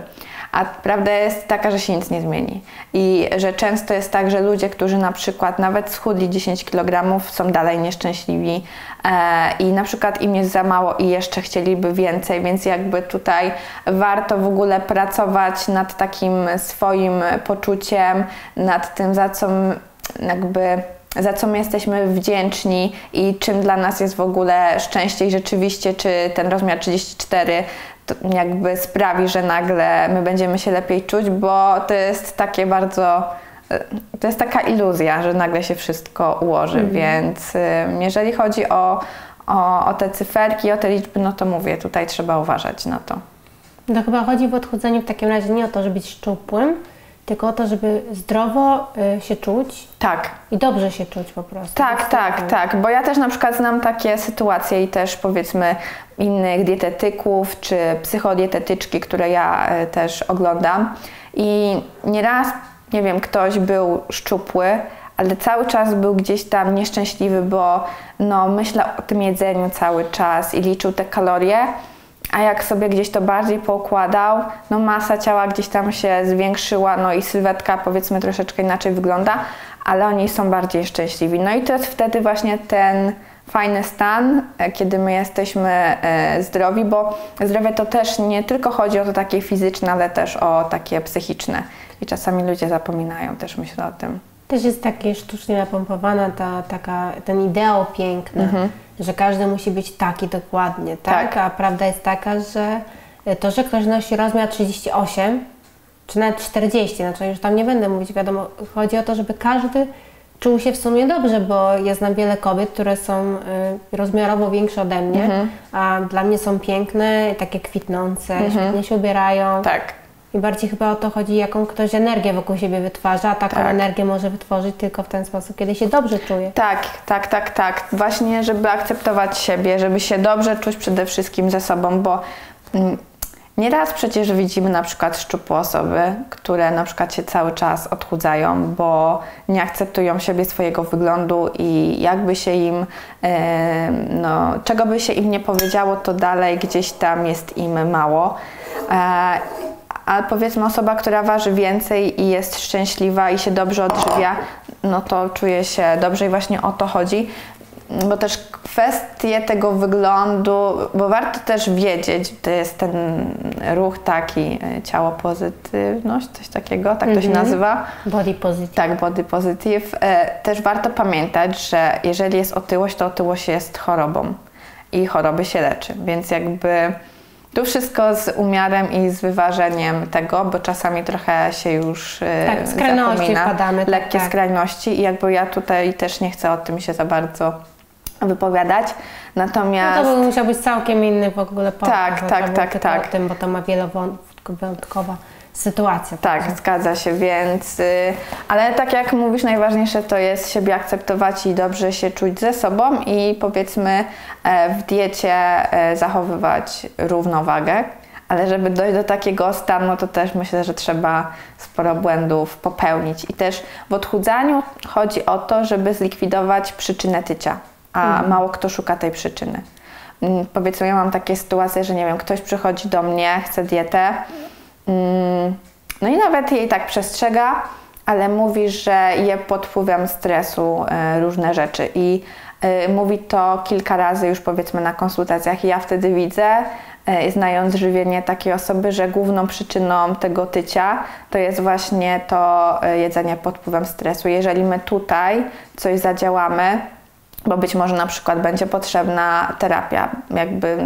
A prawda jest taka, że się nic nie zmieni. I że często jest tak, że ludzie, którzy na przykład nawet schudli 10 kg, są dalej nieszczęśliwi e, i na przykład im jest za mało i jeszcze chcieliby więcej, więc jakby tutaj warto w ogóle pracować nad takim swoim poczuciem, nad tym, za co jakby za co my jesteśmy wdzięczni i czym dla nas jest w ogóle szczęście i rzeczywiście, czy ten rozmiar 34 to jakby sprawi, że nagle my będziemy się lepiej czuć, bo to jest takie bardzo, e, to jest taka iluzja, że nagle się wszystko ułoży, więc e, jeżeli chodzi o, o, o te cyferki, o te liczby, no to mówię, tutaj trzeba uważać na to. To chyba chodzi w odchudzaniu w takim razie nie o to, żeby być szczupłym, tylko o to, żeby zdrowo y, się czuć? Tak, i dobrze się czuć po prostu. Tak, tak, tak, bo ja też na przykład znam takie sytuacje i też powiedzmy innych dietetyków czy psychodietetyczki, które ja e, też oglądam. I nieraz, nie wiem, ktoś był szczupły, ale cały czas był gdzieś tam nieszczęśliwy, bo no, myślał o tym jedzeniu cały czas i liczył te kalorie, a jak sobie gdzieś to bardziej poukładał, no masa ciała gdzieś tam się zwiększyła, no i sylwetka powiedzmy troszeczkę inaczej wygląda, ale oni są bardziej szczęśliwi. No i to jest wtedy właśnie ten fajny stan, e, kiedy my jesteśmy e, zdrowi, bo zdrowie to też nie tylko chodzi o to takie fizyczne, ale też o takie psychiczne. I czasami ludzie zapominają też myślę o tym. Też jest takie sztucznie napompowana ta, taka, ten ideał piękny, że każdy musi być taki dokładnie, tak? Mhm. Tak. A prawda jest taka, że to, że ktoś nosi rozmiar 38 czy nawet 40, znaczy już tam nie będę mówić, wiadomo, chodzi o to, żeby każdy czuł się w sumie dobrze, bo ja znam wiele kobiet, które są y, rozmiarowo większe ode mnie, Mhm. a dla mnie są piękne, takie kwitnące, świetnie się ubierają. Tak. I bardziej chyba o to chodzi, jaką ktoś energię wokół siebie wytwarza, a taką Tak. energię może wytworzyć tylko w ten sposób, kiedy się dobrze czuje. Tak, tak, tak, tak. Właśnie, żeby akceptować siebie, żeby się dobrze czuć przede wszystkim ze sobą, bo mm, nieraz przecież widzimy na przykład szczupłe osoby, które na przykład się cały czas odchudzają, bo nie akceptują siebie, swojego wyglądu i jakby się im, e, no, czego by się im nie powiedziało, to dalej gdzieś tam jest im mało. A powiedzmy osoba, która waży więcej i jest szczęśliwa i się dobrze odżywia, no to czuje się dobrze i właśnie o to chodzi. Bo też kwestie tego wyglądu, bo warto też wiedzieć, to jest ten ruch taki, e, ciało pozytywność, coś takiego, tak to się nazywa. Body positive. Tak, body positive. E, Też warto pamiętać, że jeżeli jest otyłość, to otyłość jest chorobą i choroby się leczy, więc jakby tu wszystko z umiarem i z wyważeniem tego, bo czasami trochę się już e, Tak, skrajności zapomina, wpadamy, tak, lekkie tak. skrajności i jakby ja tutaj też nie chcę o tym się za bardzo wypowiadać, natomiast... No to by musiał być całkiem inny w ogóle podcast. Tak, tak, tak, tak. O tym, bo to ma wielowątkowa sytuacja. Tak, także- zgadza się, więc. y, Ale tak jak mówisz, najważniejsze to jest siebie akceptować i dobrze się czuć ze sobą i powiedzmy e, w diecie e, zachowywać równowagę. Ale żeby dojść do takiego stanu, to też myślę, że trzeba sporo błędów popełnić. I też w odchudzaniu chodzi o to, żeby zlikwidować przyczynę tycia, a mało kto szuka tej przyczyny. Mm, Powiedzmy, ja mam takie sytuacje, że nie wiem, ktoś przychodzi do mnie, chce dietę, No i nawet jej tak przestrzega, ale mówi, że je pod wpływem stresu e, różne rzeczy i e, mówi to kilka razy już powiedzmy na konsultacjach i ja wtedy widzę, znając żywienie takiej osoby, że główną przyczyną tego tycia to jest właśnie to jedzenie pod wpływem stresu. Jeżeli my tutaj coś zadziałamy, bo być może na przykład będzie potrzebna terapia. Jakby,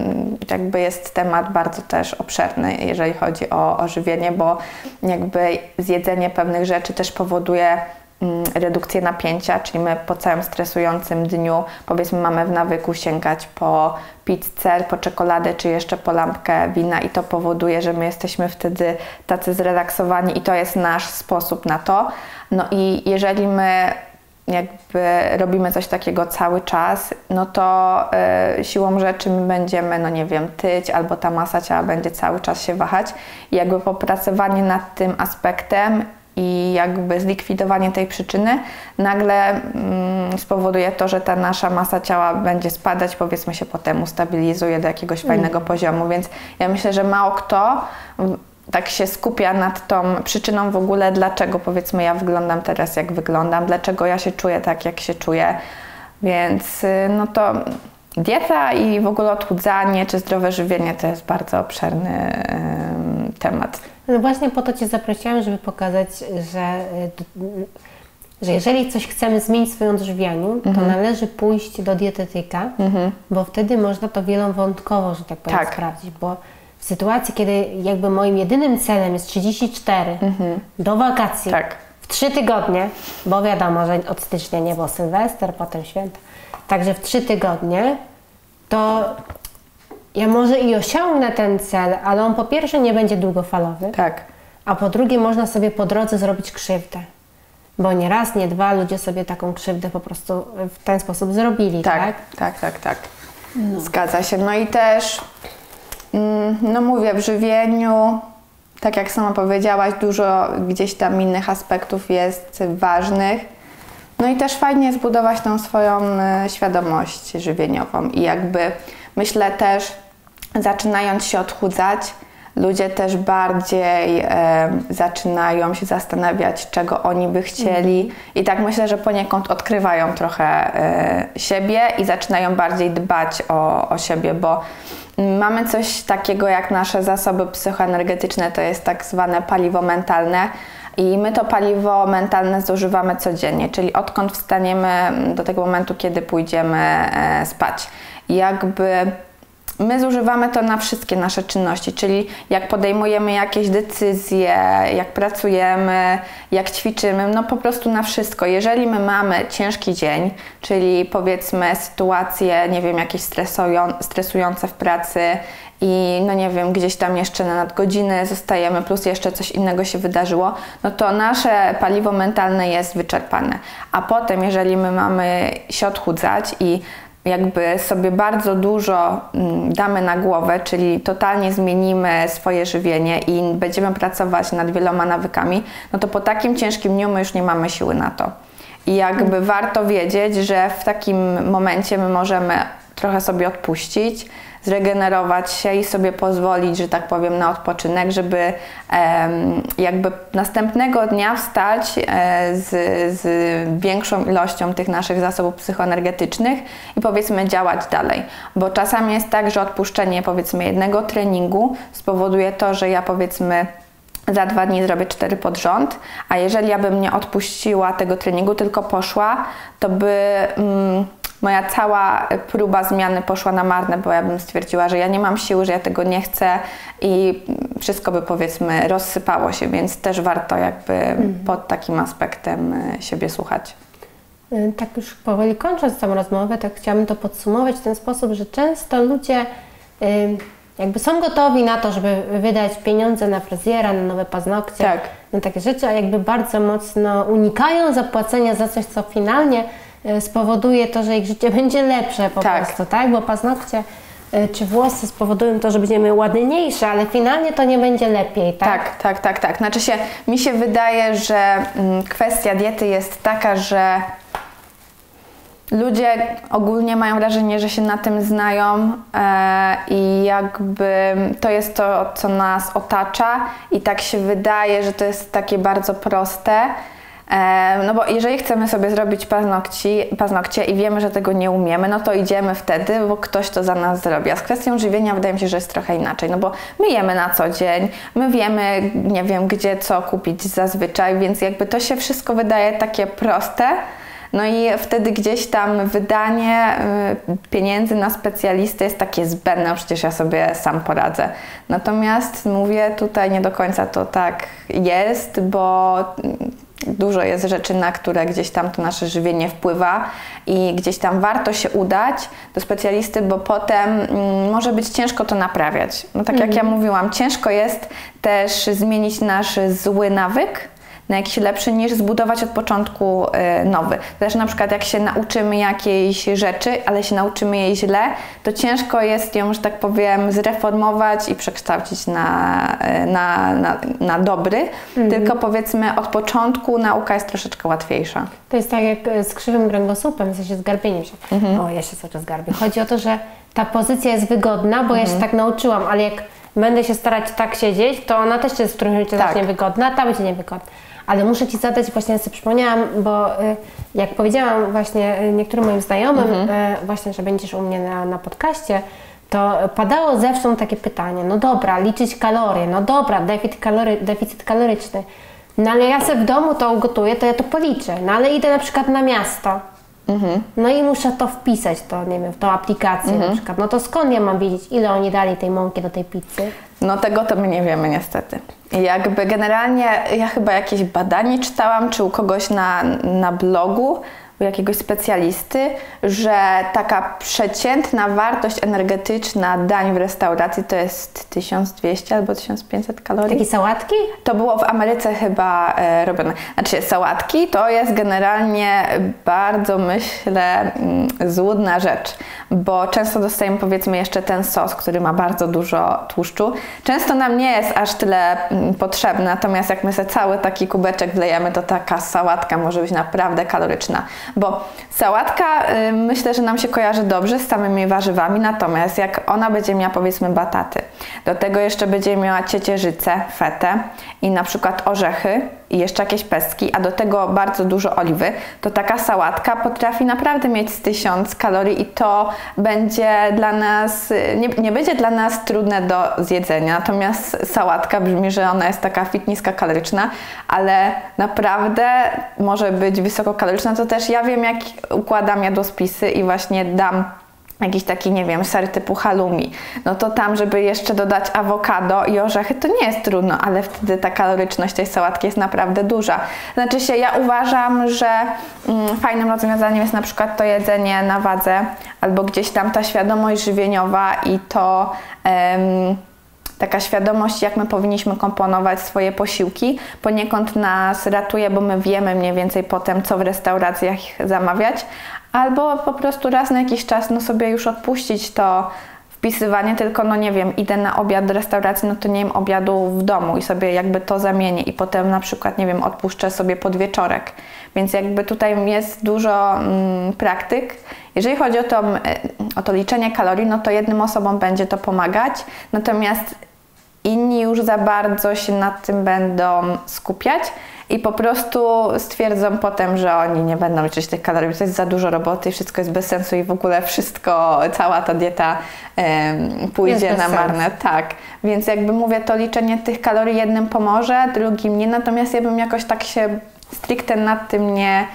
jakby jest temat bardzo też obszerny, jeżeli chodzi o, o żywienie, bo jakby zjedzenie pewnych rzeczy też powoduje mm, redukcję napięcia, czyli my po całym stresującym dniu, powiedzmy, mamy w nawyku sięgać po pizzę, po czekoladę, czy jeszcze po lampkę wina i to powoduje, że my jesteśmy wtedy tacy zrelaksowani i to jest nasz sposób na to. No i jeżeli my jakby robimy coś takiego cały czas, no to y, siłą rzeczy my będziemy, no nie wiem, tyć albo ta masa ciała będzie cały czas się wahać. I jakby popracowanie nad tym aspektem i jakby zlikwidowanie tej przyczyny nagle mm, spowoduje to, że ta nasza masa ciała będzie spadać, powiedzmy się potem ustabilizuje do jakiegoś fajnego poziomu, więc ja myślę, że mało kto mm, tak się skupia nad tą przyczyną w ogóle, dlaczego powiedzmy ja wyglądam teraz jak wyglądam, dlaczego ja się czuję tak jak się czuję. Więc y, no to dieta i w ogóle odchudzanie czy zdrowe żywienie to jest bardzo obszerny temat. No właśnie po to Cię zaprosiłam, żeby pokazać, że, y, że jeżeli coś chcemy zmienić w swoim odżywianiu, to Mhm. należy pójść do dietetyka, bo wtedy można to wielowątkowo, że tak powiem, Tak. sprawdzić, bo w sytuacji, kiedy jakby moim jedynym celem jest 34 do wakacji, Tak. w trzy tygodnie, bo wiadomo, że od stycznia nie było Sylwester, potem święta, także w trzy tygodnie, to ja może i osiągnę ten cel, ale on po pierwsze nie będzie długofalowy, Tak. a po drugie można sobie po drodze zrobić krzywdę. Bo nie raz, nie dwa ludzie sobie taką krzywdę po prostu w ten sposób zrobili, tak? Tak, tak, tak, tak. Zgadza się. No i też, no mówię, w żywieniu, tak jak sama powiedziałaś, dużo gdzieś tam innych aspektów jest ważnych. No i też fajnie zbudować tą swoją e, świadomość żywieniową i jakby myślę też, zaczynając się odchudzać, ludzie też bardziej e, zaczynają się zastanawiać, czego oni by chcieli i tak myślę, że poniekąd odkrywają trochę e, siebie i zaczynają bardziej dbać o, o siebie, bo mamy coś takiego jak nasze zasoby psychoenergetyczne, to jest tak zwane paliwo mentalne, i my to paliwo mentalne zużywamy codziennie, czyli odkąd wstaniemy do tego momentu, kiedy pójdziemy e, spać. Jakby my zużywamy to na wszystkie nasze czynności, czyli jak podejmujemy jakieś decyzje, jak pracujemy, jak ćwiczymy, no po prostu na wszystko. Jeżeli my mamy ciężki dzień, czyli powiedzmy sytuacje, nie wiem, jakieś stresujące w pracy i no nie wiem, gdzieś tam jeszcze na nadgodziny zostajemy, plus jeszcze coś innego się wydarzyło, no to nasze paliwo mentalne jest wyczerpane. A potem, jeżeli my mamy się odchudzać i jakby sobie bardzo dużo mm, damy na głowę, czyli totalnie zmienimy swoje żywienie i będziemy pracować nad wieloma nawykami, no to po takim ciężkim dniu my już nie mamy siły na to. I jakby warto wiedzieć, że w takim momencie my możemy trochę sobie odpuścić, zregenerować się i sobie pozwolić, że tak powiem, na odpoczynek, żeby jakby następnego dnia wstać e, z, z większą ilością tych naszych zasobów psychoenergetycznych i powiedzmy działać dalej. Bo czasami jest tak, że odpuszczenie powiedzmy jednego treningu spowoduje to, że ja powiedzmy za dwa dni zrobię cztery pod rząd, a jeżeli ja bym nie odpuściła tego treningu, tylko poszła, to by mm, moja cała próba zmiany poszła na marne, bo ja bym stwierdziła, że ja nie mam siły, że ja tego nie chcę i wszystko by powiedzmy rozsypało się, więc też warto jakby mhm. pod takim aspektem e, siebie słuchać. E, tak już powoli kończąc tę rozmowę, tak chciałabym to podsumować w ten sposób, że często ludzie e, jakby są gotowi na to, żeby wydać pieniądze na fryzjera, na nowe paznokcie, tak. na takie rzeczy, a jakby bardzo mocno unikają zapłacenia za coś, co finalnie spowoduje to, że ich życie [laughs] będzie lepsze po tak. prostu, tak? Bo paznokcie e, czy włosy spowodują to, że będziemy ładniejsze, ale finalnie to nie będzie lepiej, tak? Tak, tak, tak, tak. Znaczy się, mi się wydaje, że mm, kwestia diety jest taka, że ludzie ogólnie mają wrażenie, że się na tym znają e, i jakby to jest to, co nas otacza i tak się wydaje, że to jest takie bardzo proste. No bo jeżeli chcemy sobie zrobić paznokci, paznokcie i wiemy, że tego nie umiemy, no to idziemy wtedy, bo ktoś to za nas zrobi. A z kwestią żywienia wydaje mi się, że jest trochę inaczej, no bo my jemy na co dzień, my wiemy, nie wiem, gdzie co kupić zazwyczaj, więc jakby to się wszystko wydaje takie proste. No i wtedy gdzieś tam wydanie y, pieniędzy na specjalistę jest takie zbędne, przecież ja sobie sam poradzę. Natomiast mówię, tutaj nie do końca to tak jest, bo Dużo jest rzeczy, na które gdzieś tam to nasze żywienie wpływa i gdzieś tam warto się udać do specjalisty, bo potem mm, może być ciężko to naprawiać. No tak jak ja mhm. mówiłam, ciężko jest też zmienić nasz zły nawyk na jakiś lepszy niż zbudować od początku y, nowy. Też na przykład jak się nauczymy jakiejś rzeczy, ale się nauczymy jej źle, to ciężko jest ją, że tak powiem, zreformować i przekształcić na, y, na, na, na dobry, mhm. tylko powiedzmy od początku nauka jest troszeczkę łatwiejsza. To jest tak jak z krzywym kręgosłupem, w sensie zgarbieniem się. Mhm. O, ja się cały czas garbię. Chodzi o to, że ta pozycja jest wygodna, bo mhm. ja się mhm. tak nauczyłam, ale jak będę się starać tak siedzieć, to ona też jest w którymś momencie tak. zacznie wygodna, ta będzie niewygodna. Ale muszę Ci zadać, właśnie sobie przypomniałam, bo y, jak powiedziałam właśnie y, niektórym moim znajomym, mhm. Y, właśnie, że będziesz u mnie na, na podcaście, to padało zewsząd takie pytanie, no dobra, liczyć kalorie, no dobra, deficyt, kalory, deficyt kaloryczny, no ale ja sobie w domu to ugotuję, to ja to policzę, no ale idę na przykład na miasto, Mhm. No i muszę to wpisać, to nie wiem, w tą aplikację mhm. na przykład. No to skąd ja mam wiedzieć, ile oni dali tej mąki do tej pizzy? No tego to my nie wiemy niestety. Jakby generalnie ja chyba jakieś badanie czytałam, czy u kogoś na, na blogu, u jakiegoś specjalisty, że taka przeciętna wartość energetyczna dań w restauracji to jest 1200 albo 1500 kalorii. Takie sałatki? To było w Ameryce chyba e, robione. Znaczy sałatki to jest generalnie bardzo, myślę, mm, złudna rzecz, bo często dostajemy powiedzmy jeszcze ten sos, który ma bardzo dużo tłuszczu. Często nam nie jest aż tyle mm, potrzebny, natomiast jak my sobie cały taki kubeczek wlejemy, to taka sałatka może być naprawdę kaloryczna bo sałatka y, myślę, że nam się kojarzy dobrze z samymi warzywami, natomiast jak ona będzie miała powiedzmy bataty, do tego jeszcze będzie miała ciecierzycę, fetę i na przykład orzechy, i jeszcze jakieś pestki, a do tego bardzo dużo oliwy, to taka sałatka potrafi naprawdę mieć z 1000 kalorii i to będzie dla nas, nie, nie będzie dla nas trudne do zjedzenia. Natomiast sałatka brzmi, że ona jest taka fit kaloryczna, ale naprawdę może być wysokokaloryczna. To też ja wiem, jak układam jadłospisy i właśnie dam jakiś taki, nie wiem, ser typu halloumi, no to tam, żeby jeszcze dodać awokado i orzechy, to nie jest trudno, ale wtedy ta kaloryczność tej sałatki jest naprawdę duża. Znaczy się, ja uważam, że mm, fajnym rozwiązaniem jest na przykład to jedzenie na wadze, albo gdzieś tam ta świadomość żywieniowa i to... Em, taka świadomość, jak my powinniśmy komponować swoje posiłki, poniekąd nas ratuje, bo my wiemy mniej więcej potem, co w restauracjach zamawiać, albo po prostu raz na jakiś czas no sobie już odpuścić to wpisywanie, tylko no nie wiem, idę na obiad do restauracji, no to nie wiem obiadu w domu i sobie jakby to zamienię i potem na przykład, nie wiem, odpuszczę sobie podwieczorek. Więc jakby tutaj jest dużo mm, praktyk. Jeżeli chodzi o to, o to liczenie kalorii, no to jednym osobom będzie to pomagać, natomiast inni już za bardzo się nad tym będą skupiać i po prostu stwierdzą potem, że oni nie będą liczyć tych kalorii, bo to jest za dużo roboty i wszystko jest bez sensu i w ogóle wszystko, cała ta dieta um, pójdzie na marne. Sensu. Tak, więc jakby mówię, to liczenie tych kalorii jednym pomoże, drugim nie, natomiast ja bym jakoś tak się stricte nad tym nie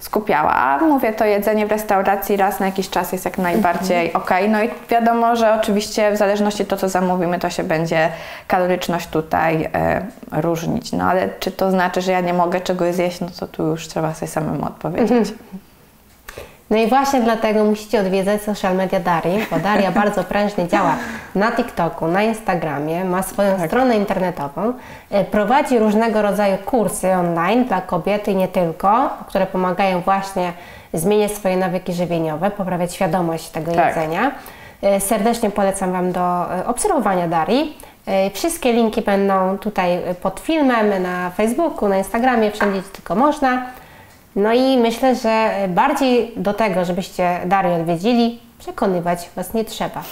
skupiała. A mówię, to jedzenie w restauracji raz na jakiś czas jest jak najbardziej mhm. ok. No i wiadomo, że oczywiście w zależności to, co zamówimy, to się będzie kaloryczność tutaj e, różnić. No ale czy to znaczy, że ja nie mogę czegoś zjeść, no to tu już trzeba sobie samemu odpowiedzieć. No i właśnie dlatego musicie odwiedzać social media Darii, bo Daria [laughs] bardzo prężnie działa na TikToku, na Instagramie, ma swoją tak. stronę internetową, e, prowadzi różnego rodzaju kursy online dla kobiety i nie tylko, które pomagają właśnie zmieniać swoje nawyki żywieniowe, poprawiać świadomość tego tak. jedzenia. E, serdecznie polecam Wam do e, obserwowania Darii. Wszystkie linki będą tutaj pod filmem na Facebooku, na Instagramie, wszędzie gdzie tylko można. No i myślę, że bardziej do tego, żebyście Darię odwiedzili, przekonywać Was nie trzeba.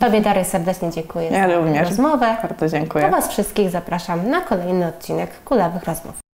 Tobie Daria serdecznie dziękuję ja za również. rozmowę. Bardzo dziękuję. A Was wszystkich zapraszam na kolejny odcinek Kulawych Rozmów.